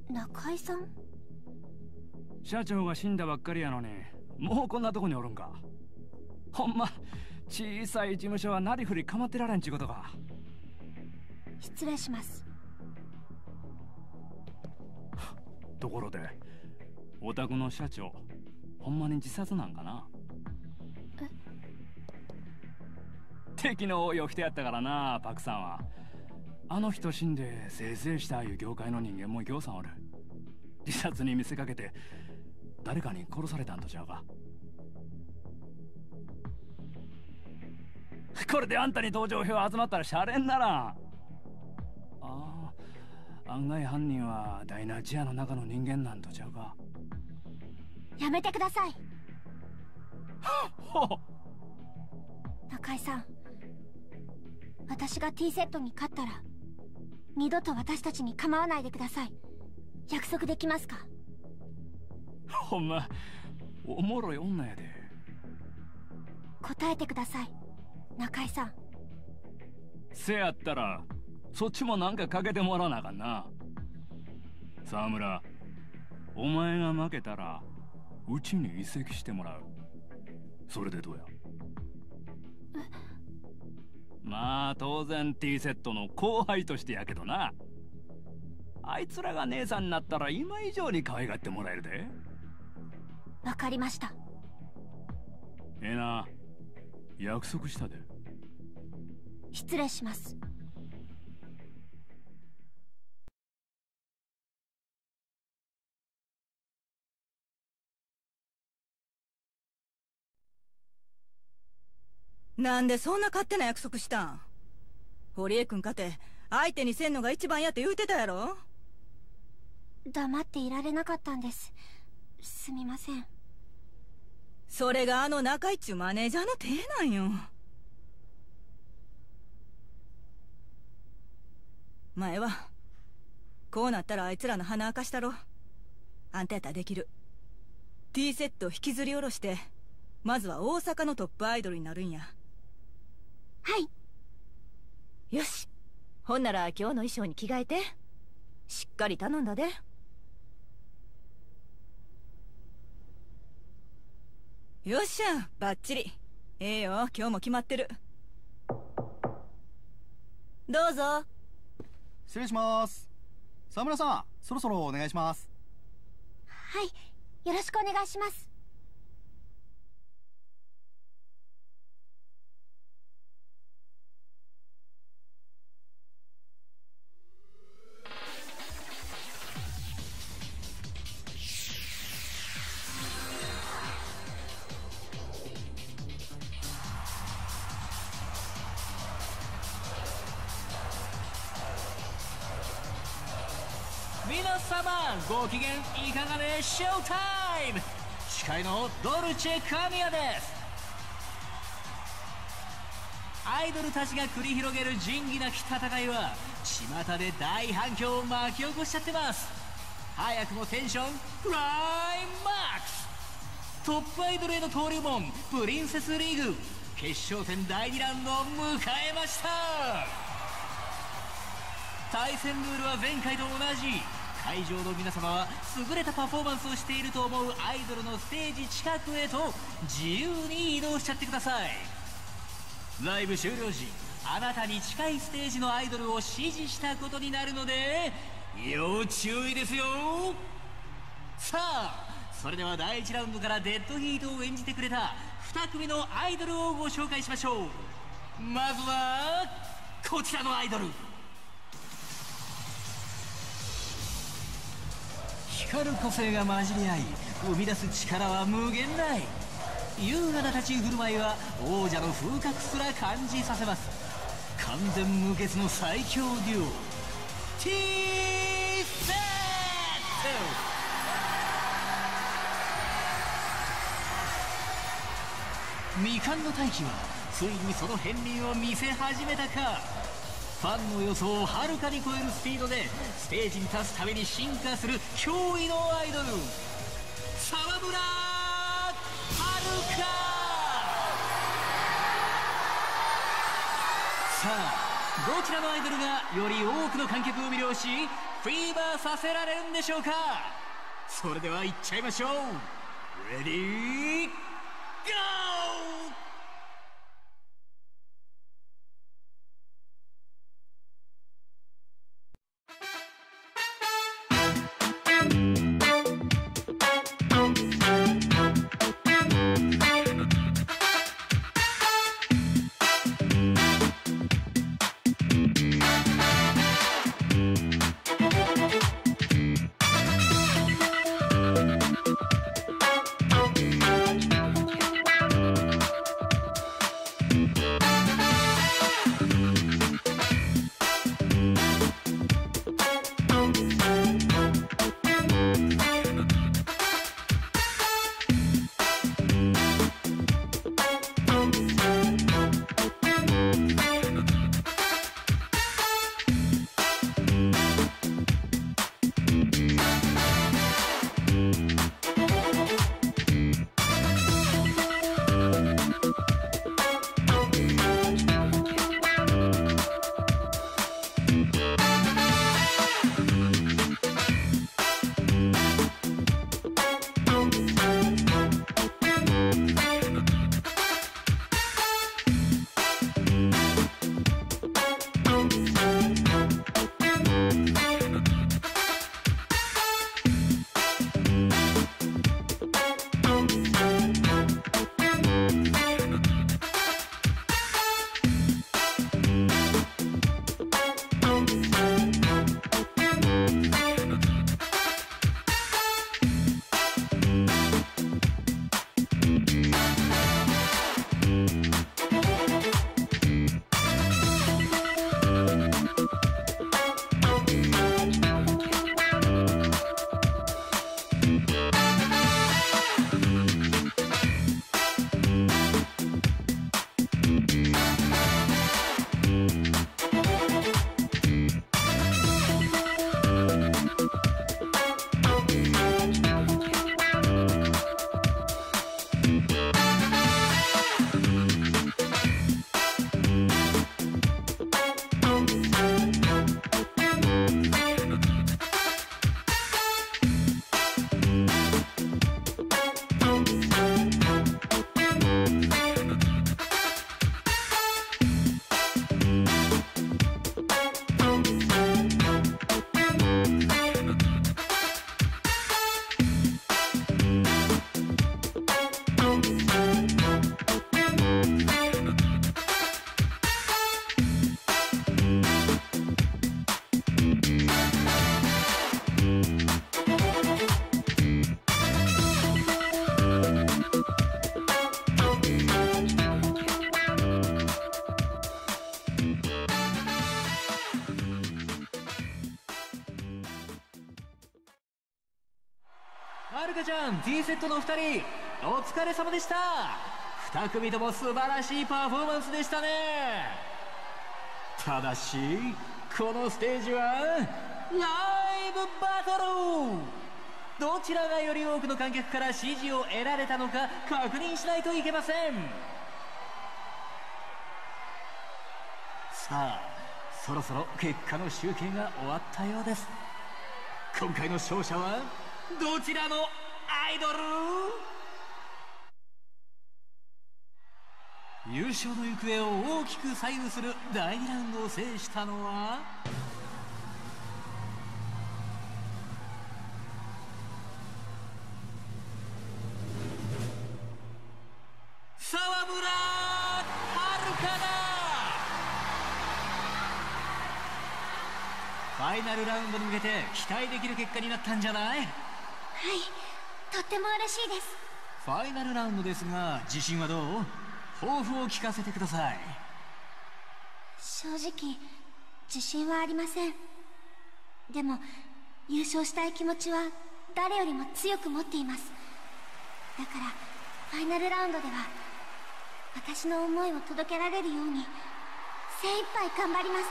中井さん？社長が死んだばっかりやのにもうこんなとこにおるんか。ほんま小さい事務所はなりふり構ってられんちゅうことか。失礼します。ところでお宅の社長ほんまに自殺なんかな？敵の応用してやったからなパクさんは。あの人死んでせいせいしたいう業界の人間もぎょうさんおる。自殺に見せかけて誰かに殺されたんとちゃうか？これであんたに同情票集まったらシャレんならああ案外犯人はダイナジアの中の人間なんとちゃうか？やめてください。中井さん私が T セットに勝ったら二度と私たちに構わないでください。約束できますか？ほんまおもろい女やで。答えてください中井さん。せやったらそっちもなんかかけてもらわなあかんな。沢村お前が負けたらうちに移籍してもらう。それでどうや？まあ当然 T セットの後輩としてやけどな。あいつらが姉さんになったら今以上に可愛がってもらえるで。わかりました。ええな。約束したで。失礼しますなんでそんな勝手な約束したん？堀江君かて相手にせんのが一番やって言うてたやろ？黙っていられなかったんです。すみません。それがあの中一マネージャーの手なんよ。前はこうなったらあいつらの鼻明かしたろ。あんたやったらできる。T セット引きずり下ろしてまずは大阪のトップアイドルになるんやはい。よし。ほんなら今日の衣装に着替えて。しっかり頼んだで。よっしゃ。バッチリ。ええよ。今日も決まってる。どうぞ。失礼します。沢村さんそろそろお願いします。はい。よろしくお願いします機嫌いかがでしょう？タイム。司会のドルチェ神谷です。アイドルたちが繰り広げる仁義なき戦いは巷で大反響を巻き起こしちゃってます。早くもテンションクライマックス。トップアイドルへの登竜門プリンセスリーグ。決勝戦第2ラウンドを迎えました。対戦ルールは前回と同じ。会場の皆様は優れたパフォーマンスをしていると思うアイドルのステージ近くへと自由に移動しちゃってください。ライブ終了時あなたに近いステージのアイドルを指示したことになるので要注意ですよ。さあそれでは第1ラウンドからデッドヒートを演じてくれた2組のアイドルをご紹介しましょう。まずはこちらのアイドル。光る個性が混じり合い生み出す力は無限大。優雅な立ち振る舞いは王者の風格すら感じさせます。完全無欠の最強デュオ T セット。未完の大器はついにその片鱗を見せ始めたか。ファンの予想をはるかに超えるスピードでステージに立つために進化する驚異のアイドル沢村はるかさあどちらのアイドルがより多くの観客を魅了しフィーバーさせられるんでしょうか？それでは行っちゃいましょう。レディーゴーかちゃん T セットの2人お疲れ様でした。2組とも素晴らしいパフォーマンスでしたね。ただしこのステージはライブバトル。どちらがより多くの観客から支持を得られたのか確認しないといけません。さあそろそろ結果の集計が終わったようです。今回の勝者はどちらのアイドル。優勝の行方を大きく左右する第2ラウンドを制したのは？沢村遥だ。ファイナルラウンドに向けて期待できる結果になったんじゃない？はい。とっても嬉しいです。ファイナルラウンドですが自信はどう？抱負を聞かせてください。正直自信はありません。でも優勝したい気持ちは誰よりも強く持っています。だからファイナルラウンドでは私の思いを届けられるように精一杯頑張ります。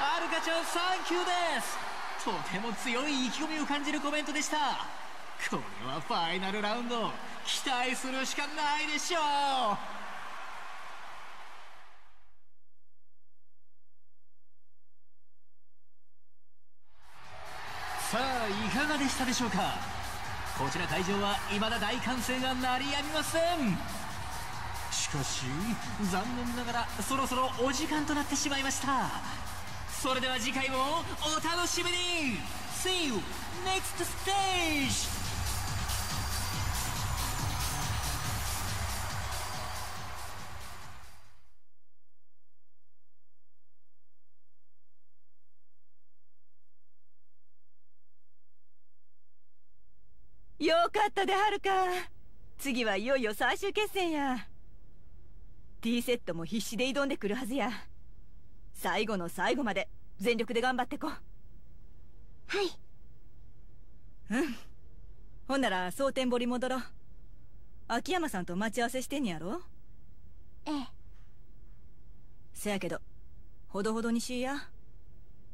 はるかちゃんサンキューです。とても強い意気込みを感じるコメントでしたこれはファイナルラウンド期待するしかないでしょうさあいかがでしたでしょうか?こちら会場は未だ大歓声が鳴りやみません。しかし残念ながらそろそろお時間となってしまいました。それでは次回もお楽しみに。See you next stage! よかったではるか。次はいよいよ最終決戦や。T セットも必死で挑んでくるはずや。最後の最後まで全力で頑張ってこ。はい。うん。ほんなら蒼天堀戻ろう。秋山さんと待ち合わせしてんやろ。ええ。せやけどほどほどにしいや。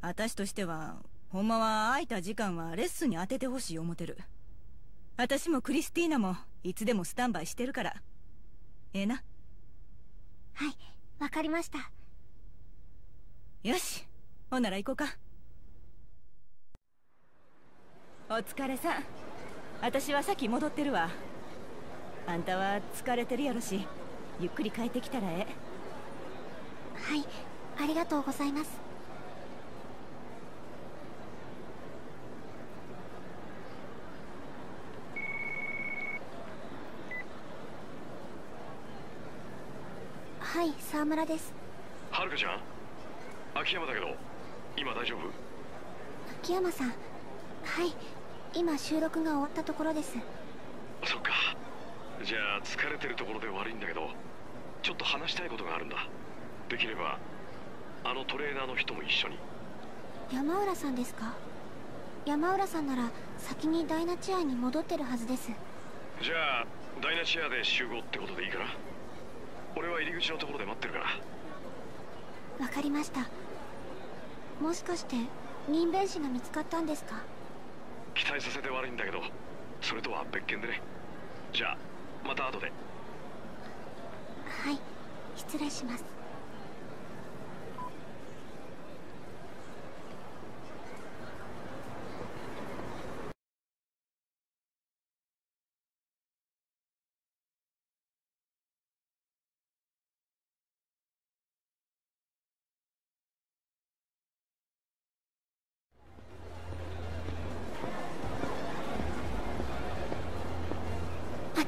私としてはほんまは空いた時間はレッスンに当ててほしい思てる私もクリスティーナもいつでもスタンバイしてるから。ええな。はいわかりました。よしほんなら行こうか。お疲れさん。私は先戻ってるわ。あんたは疲れてるやろし。ゆっくり帰ってきたらええ。はいありがとうございますはい沢村です。はるかちゃん？秋山だけど今大丈夫？秋山さんはい今収録が終わったところです。そっか。じゃあ疲れてるところで悪いんだけどちょっと話したいことがあるんだ。できればあのトレーナーの人も一緒に。山浦さんですか？山浦さんなら先にダイナチアに戻ってるはずです。じゃあダイナチアで集合ってことでいいかな？俺は入り口のところで待ってるから。わかりました。もしかして任弁士が見つかったんですか？期待させて悪いんだけどそれとは別件でね。じゃあまた後で。はい失礼します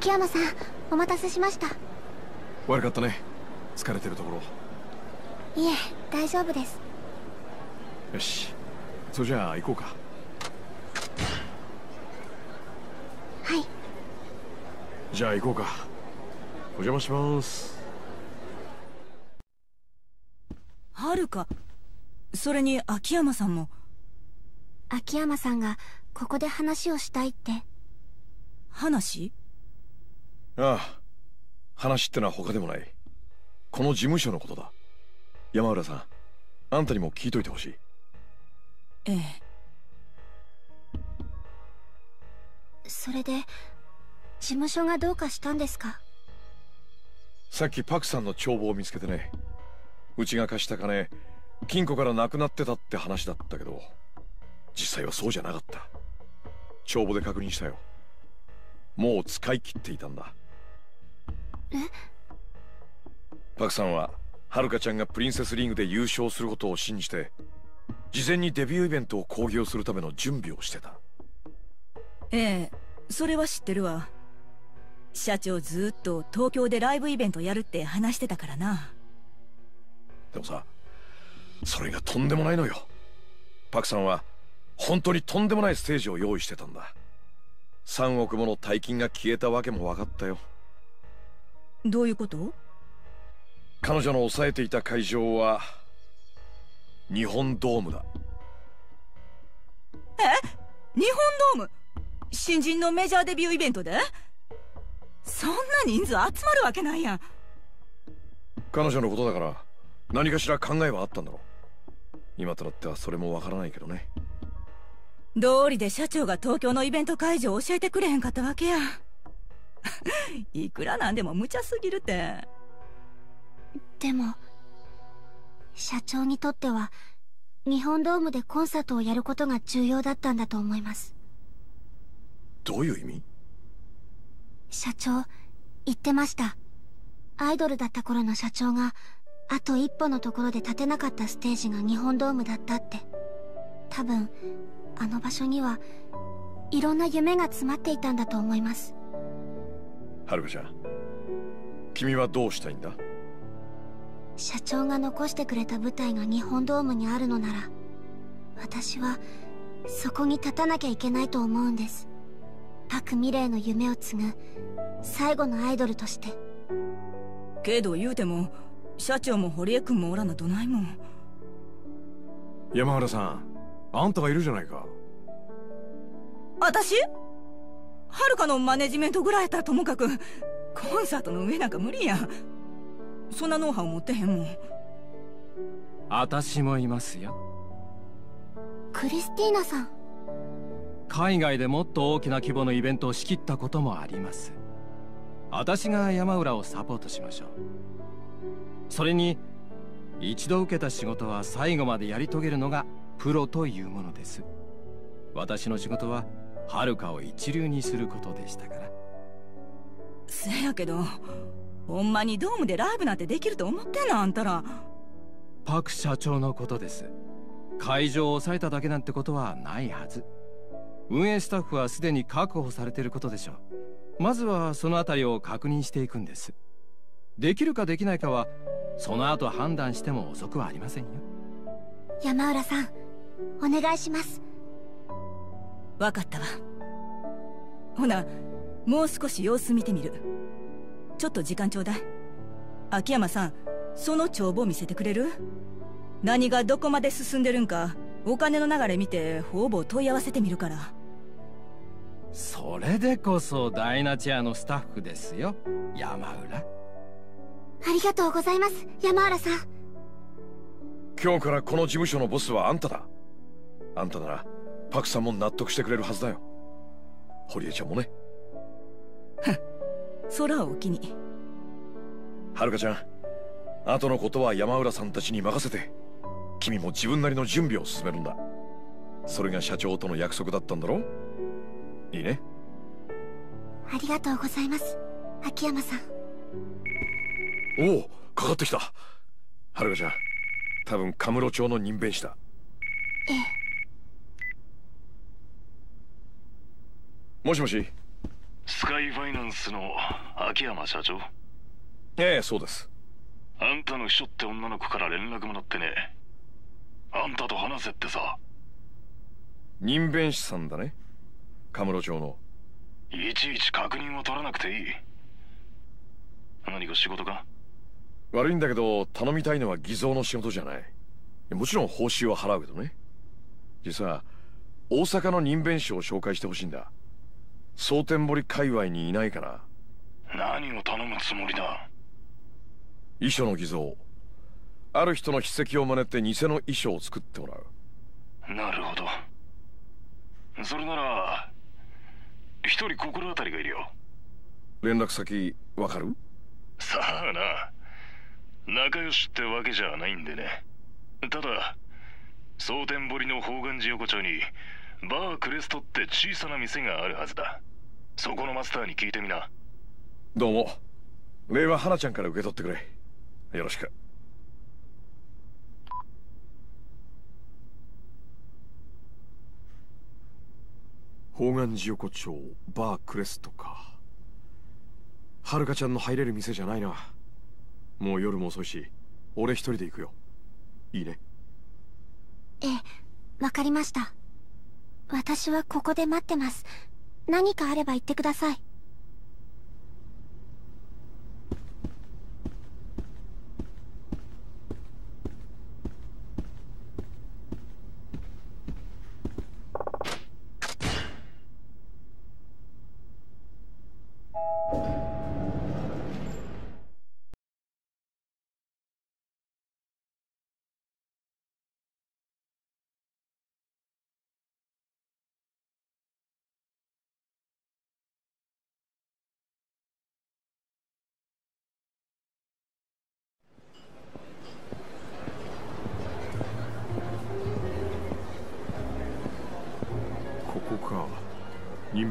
秋山さんお待たせしました。悪かったね。疲れてるところ。いえ大丈夫です。よし。それじゃあ行こうか。はい。じゃあ行こうか。お邪魔します。はるか。それに秋山さんも。秋山さんがここで話をしたいって。話？ああ話ってのは他でもない。この事務所のことだ。山浦さんあんたにも聞いといてほしい。ええ。それで事務所がどうかしたんですか？さっきパクさんの帳簿を見つけてね。うちが貸した金金庫からなくなってたって話だったけど実際はそうじゃなかった。帳簿で確認したよ。もう使い切っていたんだ。えパクさんははるかちゃんがプリンセスリングで優勝することを信じて事前にデビューイベントを興行するための準備をしてた。ええそれは知ってるわ。社長ずっと東京でライブイベントやるって話してたからな。でもさそれがとんでもないのよ。パクさんは本当にとんでもないステージを用意してたんだ。3億もの大金が消えたわけも分かったよどういうこと？彼女の抑えていた会場は日本ドームだ。え？日本ドーム？新人のメジャーデビューイベントで？そんな人数集まるわけないやん。彼女のことだから何かしら考えはあったんだろう。今となってはそれもわからないけどね。道理で社長が東京のイベント会場を教えてくれへんかったわけや いくらなんでも無茶すぎるって。でも社長にとっては日本ドームでコンサートをやることが重要だったんだと思います。どういう意味？社長言ってました。アイドルだった頃の社長があと一歩のところで立てなかったステージが日本ドームだったって。多分あの場所にはいろんな夢が詰まっていたんだと思いますはるかちゃん。君はどうしたいんだ？社長が残してくれた舞台が日本ドームにあるのなら私はそこに立たなきゃいけないと思うんです。パク・ミレイの夢を継ぐ最後のアイドルとして。けど言うても社長も堀江君もおらなどないもん。山原さんあんたがいるじゃないか。私？はるかのマネジメントぐらいやったらともかくコンサートの上なんか無理や。んそんなノウハウ持ってへんもん。私もいますよ。クリスティーナさん。海外でもっと大きな規模のイベントを仕切ったこともあります。私が山浦をサポートしましょう。それに一度受けた仕事は最後までやり遂げるのがプロというものです。私の仕事ははるかを一流にすることでしたから。せやけどほんまにドームでライブなんてできると思ってんの？あんたら。パク社長のことです。会場を抑えただけなんてことはないはず。運営スタッフはすでに確保されていることでしょう。まずはそのあたりを確認していくんです。できるかできないかはその後判断しても遅くはありませんよ。山浦さんお願いします分かったわ。ほなもう少し様子見てみる。ちょっと時間ちょうだい。秋山さんその帳簿見せてくれる？何がどこまで進んでるんかお金の流れ見て方々問い合わせてみるから。それでこそダイナチェアのスタッフですよ。山浦。ありがとうございます山浦さん。今日からこの事務所のボスはあんただ。あんたならパクさんも納得してくれるはずだよ。堀江ちゃんもね。空を機に。はるかちゃん後のことは山浦さんたちに任せて君も自分なりの準備を進めるんだ。それが社長との約束だったんだろ？いいね。ありがとうございます。秋山さん。おおかかってきた。はるかちゃん多分カムロ町の任弁師だ。ええもしもし。スカイファイナンスの秋山社長。ええそうです。あんたの秘書って女の子から連絡もらってね。あんたと話せってさ。任弁師さんだね。カムロ町の。いちいち確認は取らなくていい。何か仕事か？悪いんだけど頼みたいのは偽造の仕事じゃない。もちろん報酬は払うけどね。実は大阪の任弁師を紹介してほしいんだ蒼天堀界隈にいないかな？何を頼むつもりだ？遺書の偽造。ある人の筆跡を真似て偽の遺書を作ってもらう。なるほど。それなら一人心当たりがいるよ。連絡先わかる？さあな。仲良しってわけじゃないんでね。ただ蒼天堀の宝願寺横丁にバークレストって小さな店があるはずだそこのマスターに聞いてみな。どうも。礼は花ちゃんから受け取ってくれ。よろしく。宝願寺横丁バークレストか。はるかちゃんの入れる店じゃないな。もう夜も遅いし俺一人で行くよ。いいね。ええわかりました。私はここで待ってます何かあれば言ってください。こ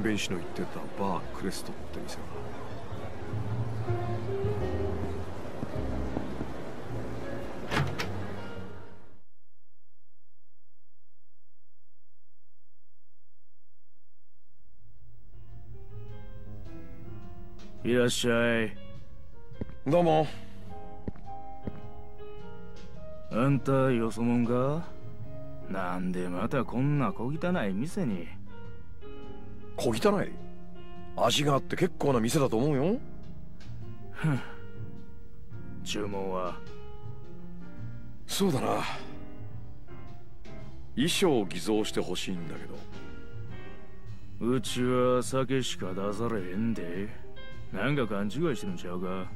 弁士の言ってたバークレストって店は。いらっしゃい。どうも。あんたよそもんか？なんでまたこんな小汚い店に？小汚い。味があって結構な店だと思うよ。ふん。注文は？そうだな。衣装を偽造してほしいんだけど。うちは酒しか出されへんで。なんか勘違いしてるんちゃうか？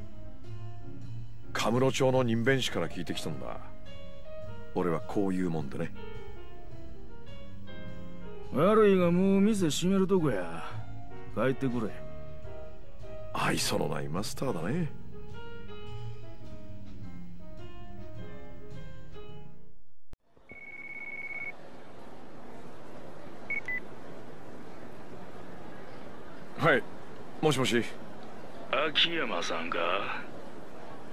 カムロ町の人弁士から聞いてきたんだ。俺はこういうもんでね悪いがもう店閉めるとこや。帰ってくれ。愛想のないマスターだね。はいもしもし。秋山さんか？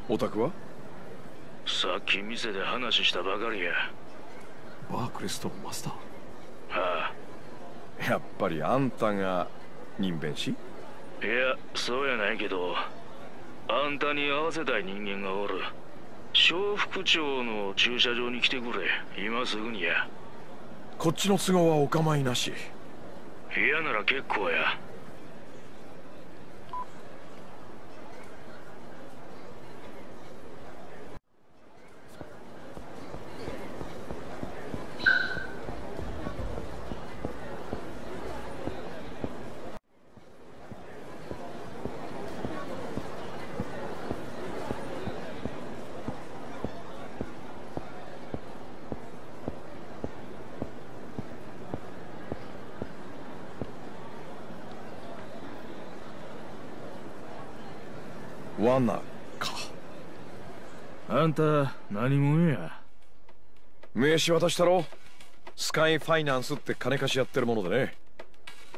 お宅は？さっき店で話したばかりや。バークレストのマスター。はやっぱりあんたが人弁士あいやそうやないけどあんたに合わせたい人間がおる。小副長の駐車場に来てくれ。今すぐにや。こっちの都合はお構いなし。嫌なら結構や罠か。あんた何者や？名刺渡したろ？スカイファイナンスって金貸しやってるものでね。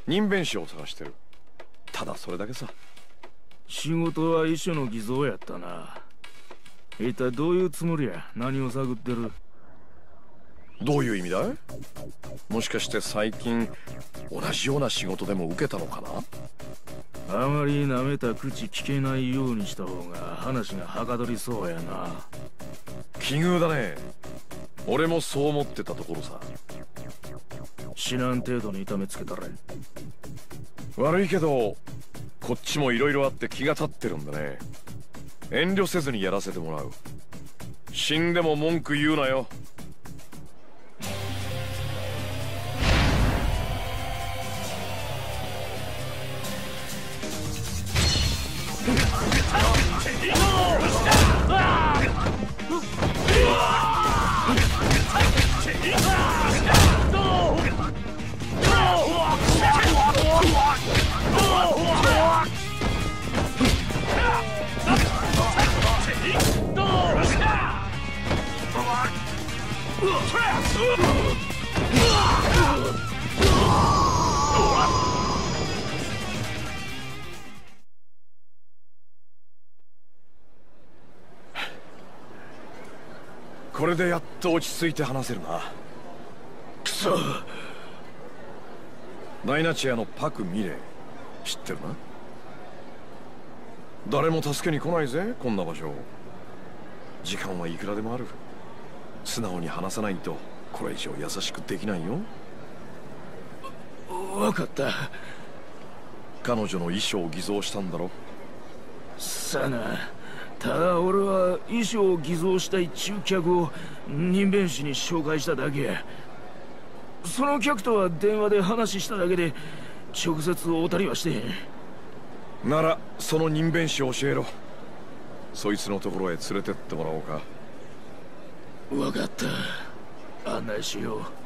人弁士を探してる。ただそれだけさ。仕事は一緒の偽造やったな。一体どういうつもりや？何を探ってる？どういう意味だい？もしかして最近同じような仕事でも受けたのかな？あまり舐めた口聞けないようにした方が話がはかどりそうやな。奇遇だね。俺もそう思ってたところさ。知らん程度に痛めつけたれ。悪いけどこっちも色々あって気が立ってるんだね。遠慮せずにやらせてもらう。死んでも文句言うなよっと落ち着いて話せるな。くそ。ダイナチアのパク・ミレイ知ってるな？誰も助けに来ないぜこんな場所時間はいくらでもある。素直に話さないとこれ以上優しくできないよ。分かった。彼女の衣装を偽造したんだろ。さあなただ俺は衣装を偽造したい中客を任弁士に紹介しただけ。やその客とは電話で話しただけで直接会うたりはしてへん。ならその任弁士を教えろ。そいつのところへ連れてってもらおうか。分かった。案内しよう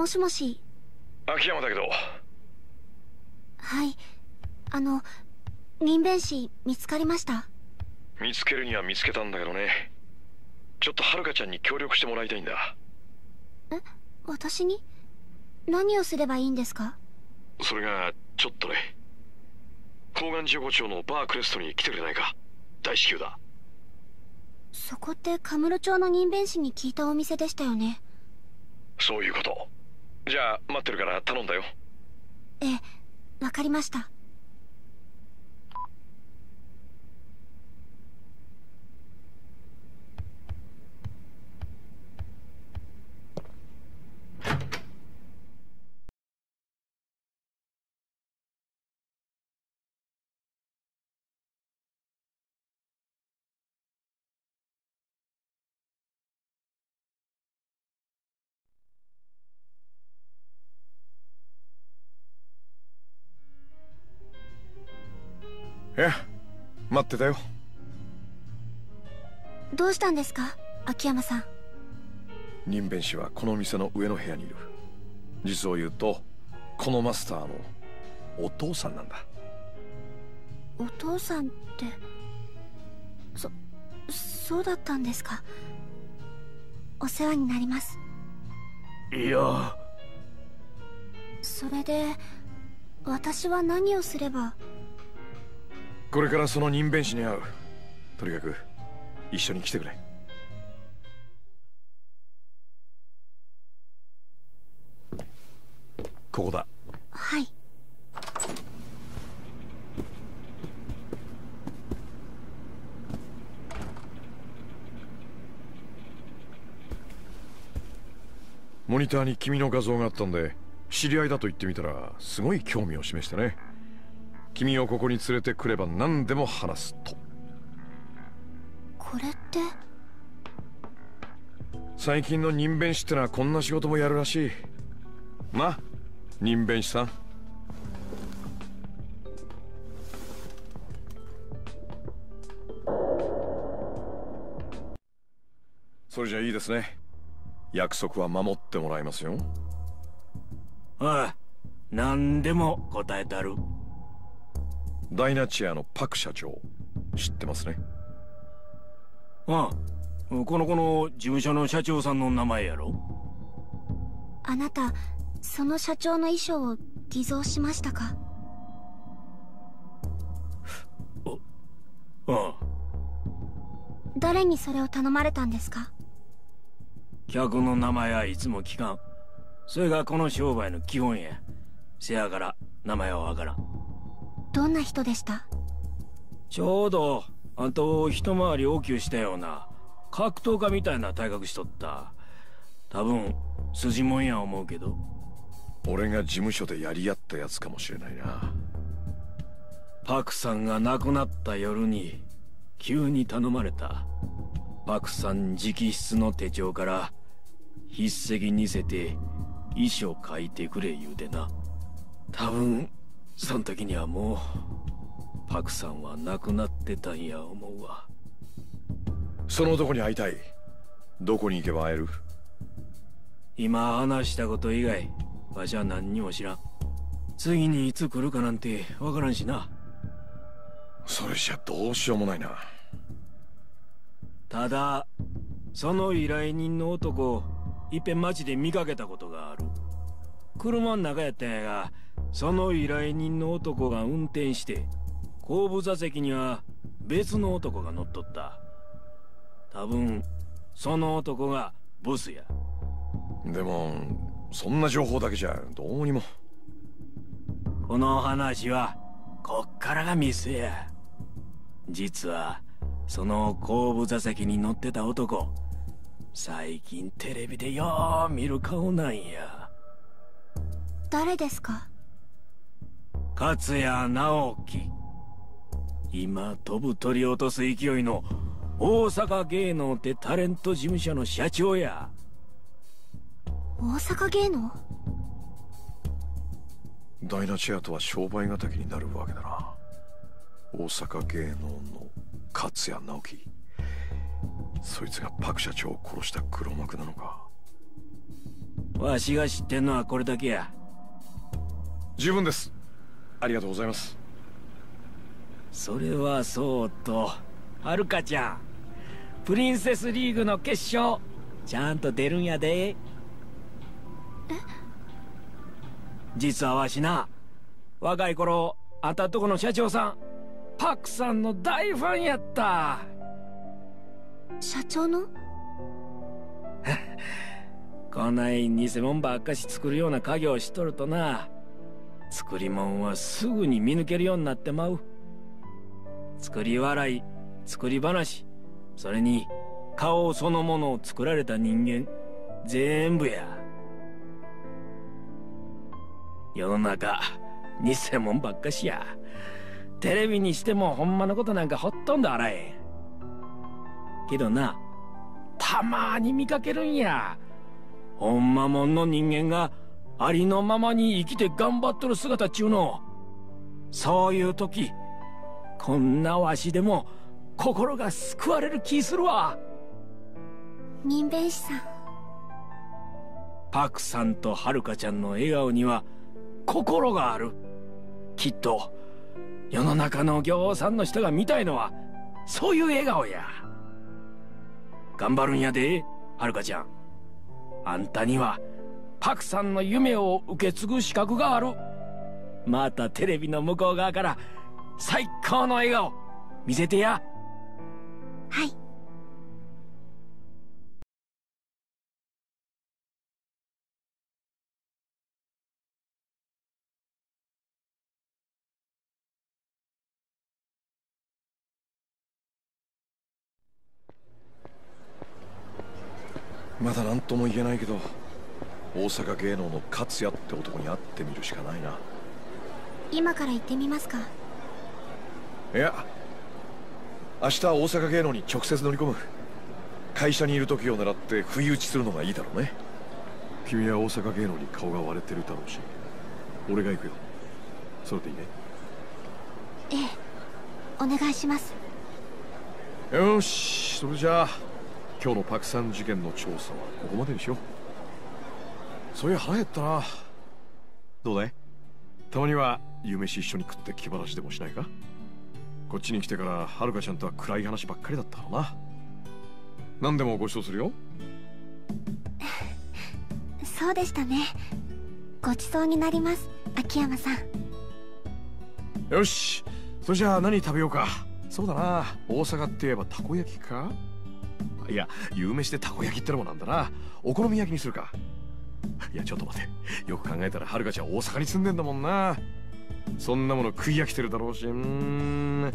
もしもし。秋山だけど。はい。あの任弁士見つかりました？見つけるには見つけたんだけどね。ちょっとはるかちゃんに協力してもらいたいんだ。え？私に？何をすればいいんですか？それがちょっとね。高岩寺横丁のバークレストに来てくれないか。大至急だ。そこってカムロ町の任弁士に聞いたお店でしたよね。そういうことじゃあ待ってるから頼んだよ。ええわかりました。待ってたよ。どうしたんですか？秋山さん。任弁士はこの店の上の部屋にいる。実を言うとこのマスターのお父さんなんだ。お父さんってそそうだったんですか？お世話になります。いや。それで私は何をすればこれからその任弁士に会う。とにかく一緒に来てくれ。ここだ。はい。モニターに君の画像があったんで知り合いだと言ってみたらすごい興味を示してね君をここに連れてくれば何でも話すと。これって？最近の任弁士ってのはこんな仕事もやるらしい。まあ任弁士さん。それじゃいいですね。約束は守ってもらいますよ。ああ何でも答えたるダイナチアのパク社長。知ってますね？ああこの子の事務所の社長さんの名前やろ？あなたその社長の衣装を偽造しましたか？ああ。誰にそれを頼まれたんですか？客の名前はいつも聞かん。それがこの商売の基本や。せやから名前はわからんどんな人でした？ちょうどあんと一回り大きくしたような格闘家みたいな体格しとった。多分筋もんや思うけど。俺が事務所でやり合ったやつかもしれないな。パクさんが亡くなった夜に急に頼まれた。パクさん直筆の手帳から筆跡にせて遺書書いてくれ言うてな。多分そん時にはもうパクさんは亡くなってたんや思うわ。その男に会いたい。どこに行けば会える？今話したこと以外わしは何にも知らん。次にいつ来るかなんてわからんしな。それじゃどうしようもないな。ただその依頼人の男いっぺん街で見かけたことがある。車の中やったんやがその依頼人の男が運転して後部座席には別の男が乗っとった。多分その男がボスや。でもそんな情報だけじゃどうにも。この話はこっからが店や。実はその後部座席に乗ってた男最近テレビでよう見る顔なんや。誰ですか？勝谷直樹。今飛ぶ鳥落とす勢いの大阪芸能ってタレント事務所の社長や。大阪芸能？ダイナチェアとは商売敵になるわけだな。大阪芸能の勝谷直樹。そいつがパク社長を殺した黒幕なのか。わしが知ってんのはこれだけや。十分ですありがとうございます。それはそうとはるかちゃんプリンセスリーグの決勝ちゃんと出るんやで。え？実はわしな若い頃あんたとこの社長さんパクさんの大ファンやった。社長の？こない偽物ばっかし作るような家業をしとるとな作り物はすぐに見抜けるようになってまう。作り笑い作り話それに顔そのものを作られた人間全部や。世の中偽物ばっかしや。テレビにしてもほんまのことなんかほとんどあらへん。けどなたまに見かけるんや。ほんまもんの人間がありのままに生きて頑張っとる姿っちゅうの。そういう時こんなわしでも心が救われる気するわ。民弁士さん。パクさんとはるかちゃんの笑顔には心がある。きっと世の中の行さんの人が見たいのはそういう笑顔や。頑張るんやではるかちゃん。あんたにはパクさんの夢を受け継ぐ資格がある。またテレビの向こう側から最高の笑顔見せてや。はい。まだ何とも言えないけど大阪芸能の勝也って男に会ってみるしかないな。今から行ってみますか。いや明日大阪芸能に直接乗り込む。会社にいる時を狙って不意打ちするのがいいだろうね。君は大阪芸能に顔が割れてるだろうし俺が行くよ。それでいいね。ええお願いします。よしそれじゃあ今日のパクさん事件の調査はここまでにしようそういや腹減ったな。どうだい？たまには夕飯一緒に食って気晴らしでもしないか？こっちに来てからはるかちゃんとは暗い話ばっかりだったろうな。何でもご馳走するよ。そうでしたね。ごちそうになります秋山さん。よしそれじゃあ何食べようか。そうだな。大阪って言えばたこ焼きか？いや夕飯でたこ焼きってのもなんだな。お好み焼きにするかいやちょっと待て。よく考えたらはるかちゃん大阪に住んでんだもんな。そんなもの食い飽きてるだろうし。うん。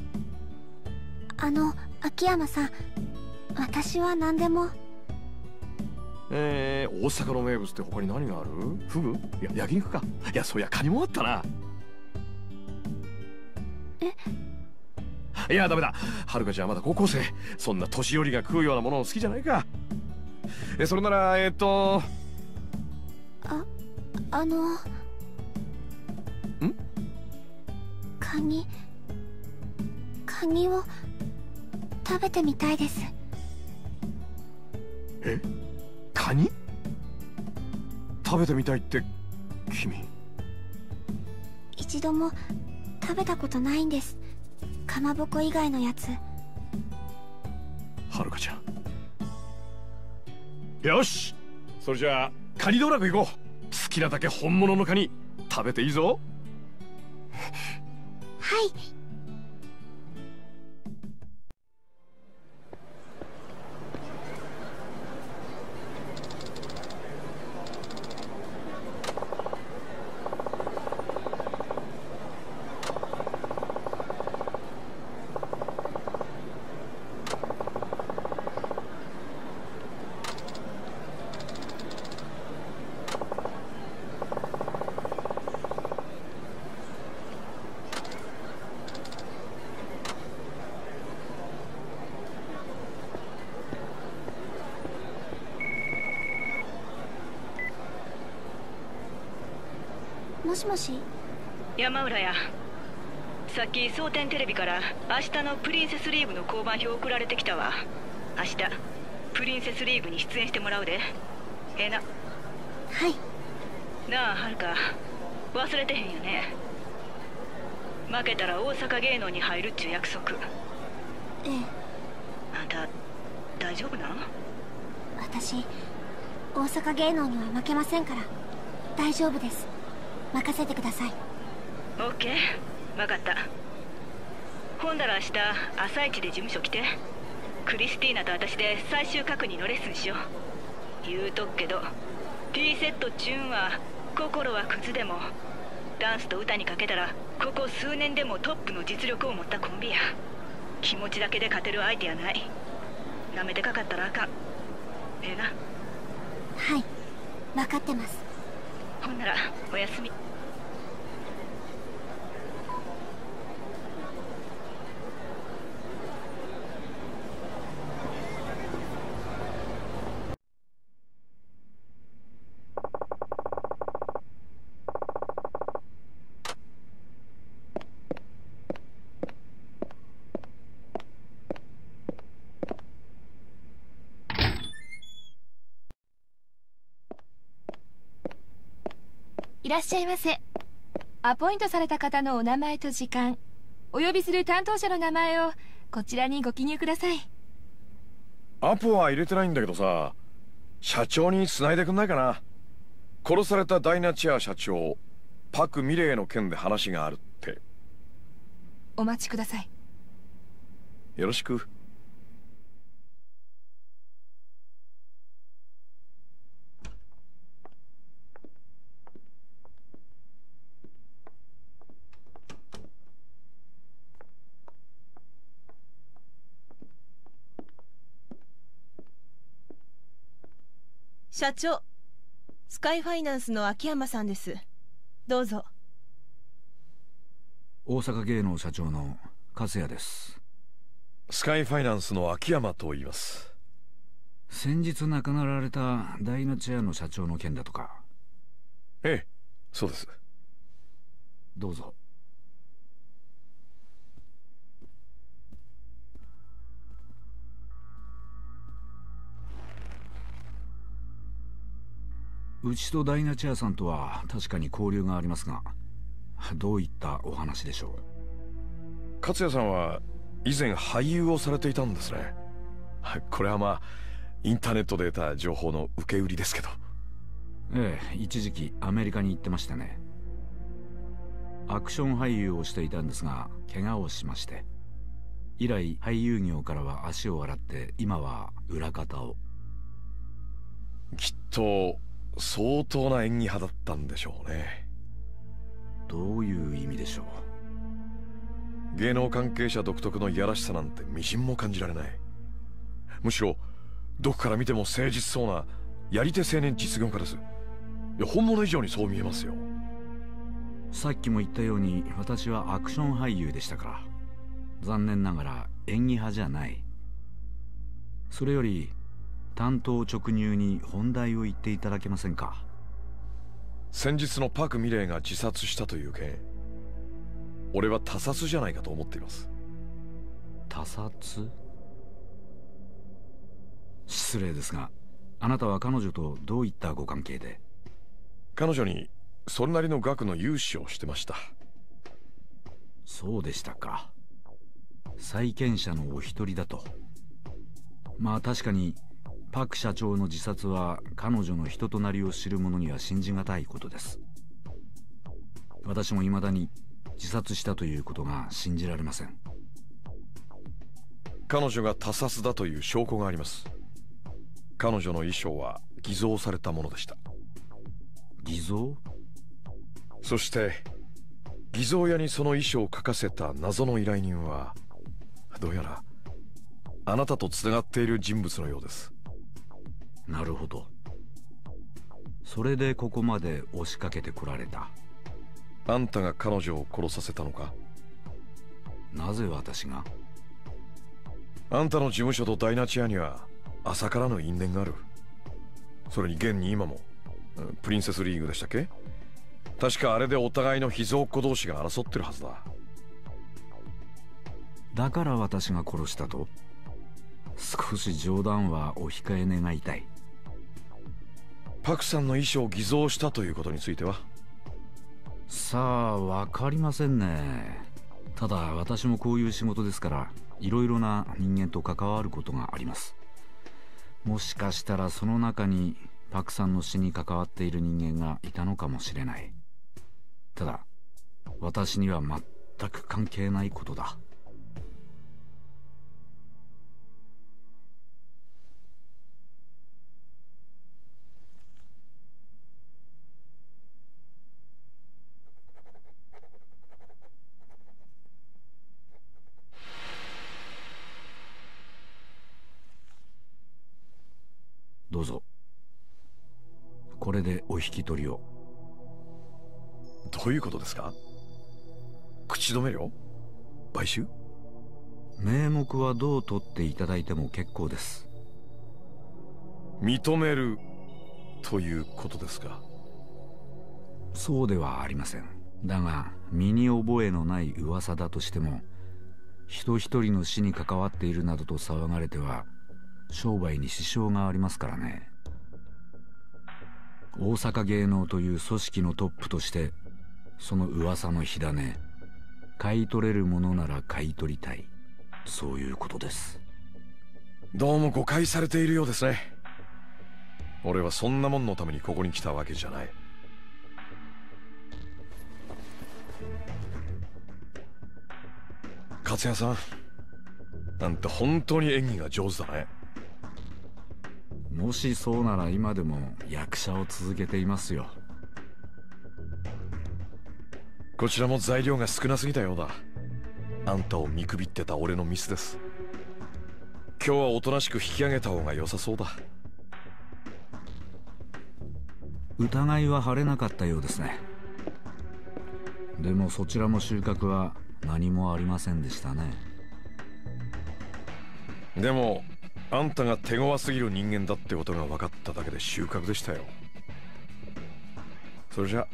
あの秋山さん私は何でも。えー、大阪の名物って他に何がある？フグいや焼肉か。いやそういやカニもあったな。え？いやダメだ。はるかちゃんまだ高校生。そんな年寄りが食うようなもの好きじゃないか。えそれならえっ、ー、とああの。ん？カニ。カニを。食べてみたいです。え？カニ？食べてみたいって君。一度も。食べたことないんです。かまぼこ以外のやつ。はるかちゃん。よし！それじゃあカニ道楽行こう。好きなだけ本物のカニ食べていいぞ。はい。もし山浦やさっき蒼天テレビから明日のプリンセスリーグの交番表送られてきたわ。明日プリンセスリーグに出演してもらうで。ええな。はい。なあはるか。忘れてへんよね。負けたら大阪芸能に入るっちゅう約束。ええ。あんた大丈夫なん？私大阪芸能には負けませんから。大丈夫です任せてください。オッケー。分かった。ほんだら明日朝一で事務所来てクリスティーナと私で最終確認のレッスンしよう。言うとくけど T セットチューンは心はクズでもダンスと歌にかけたらここ数年でもトップの実力を持ったコンビや。気持ちだけで勝てる相手やない。なめてかかったらあかん。ええな。はい。分かってます。ほんならおやすみいらっしゃいませ。アポイントされた方のお名前と時間お呼びする担当者の名前をこちらにご記入ください。アポは入れてないんだけどさ社長に繋いでくんないかな。殺されたダイナチア社長パク・ミレイの件で話があるって。お待ちください。よろしく社長スカイファイナンスの秋山さんです。どうぞ。大阪芸能社長の粕谷です。スカイファイナンスの秋山と言います。先日亡くなられたダイナチェアの社長の件だとか。ええそうです。どうぞうちとダイナチェアさんとは確かに交流がありますがどういったお話でしょう？勝谷さんは以前俳優をされていたんですね。これはまあインターネットで得た情報の受け売りですけど。ええ一時期アメリカに行ってましてね。アクション俳優をしていたんですが怪我をしまして。以来俳優業からは足を洗って今は裏方を。きっと相当な演技派だったんでしょうね。どういう意味でしょう？芸能関係者独特のいやらしさなんてみじんも感じられない。むしろどこから見ても誠実そうなやり手青年実業家です。いや本物以上にそう見えますよ。さっきも言ったように私はアクション俳優でしたから。残念ながら演技派じゃない。それより単刀直入に本題を言っていただけませんか？先日のパク・ミレイが自殺したという件俺は他殺じゃないかと思っています。他殺？失礼ですがあなたは彼女とどういったご関係で？彼女にそれなりの額の融資をしてました。そうでしたか。債権者のお一人だと。まあ確かにパク社長の自殺は彼女の人となりを知る者には信じがたいことです。私も未だに自殺したということが信じられません。彼女が他殺だという証拠があります。彼女の衣装は偽造されたものでした。偽造？そして偽造屋にその衣装を書かせた謎の依頼人はどうやらあなたとつながっている人物のようですなるほど。それでここまで押しかけてこられた。あんたが彼女を殺させたのか？なぜ私が？あんたの事務所とダイナチアには朝からの因縁がある。それに現に今もプリンセスリーグでしたっけ？確かあれでお互いの秘蔵っ子同士が争ってるはずだ。だから私が殺したと？少し冗談はお控え願いたいパクさんの衣装を偽造したということについては？さあ分かりませんね。ただ私もこういう仕事ですからいろいろな人間と関わることがあります。もしかしたらその中にパクさんの死に関わっている人間がいたのかもしれない。ただ私には全く関係ないことだ。どうぞ。これでお引き取りを。どういうことですか？口止め料？買収？名目はどう取っていただいても結構です。認めるということですか？そうではありません。だが身に覚えのない噂だとしても人一人の死に関わっているなどと騒がれては商売に支障がありますからね。大阪芸能という組織のトップとしてその噂の火種買い取れるものなら買い取りたい。そういうことです。どうも誤解されているようですね。俺はそんなもんのためにここに来たわけじゃない。勝谷さんあんた本当に演技が上手だね。もしそうなら今でも役者を続けていますよ。こちらも材料が少なすぎたようだ。あんたを見くびってた俺のミスです。今日はおとなしく引き上げた方が良さそうだ。疑いは晴れなかったようですね。でもそちらも収穫は何もありませんでしたね。でもあんたが手強すぎる人間だってことが分かっただけで収穫でしたよ。それじゃ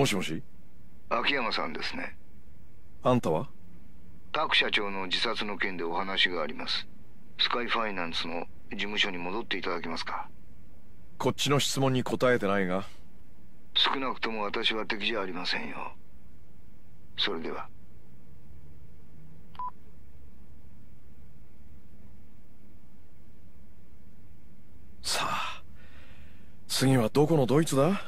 もしもし？秋山さんですね。あんたは？パク社長の自殺の件でお話があります。スカイファイナンスの事務所に戻っていただけますか？こっちの質問に答えてないが。少なくとも私は敵じゃありませんよ。それでは。さあ次はどこのドイツだ？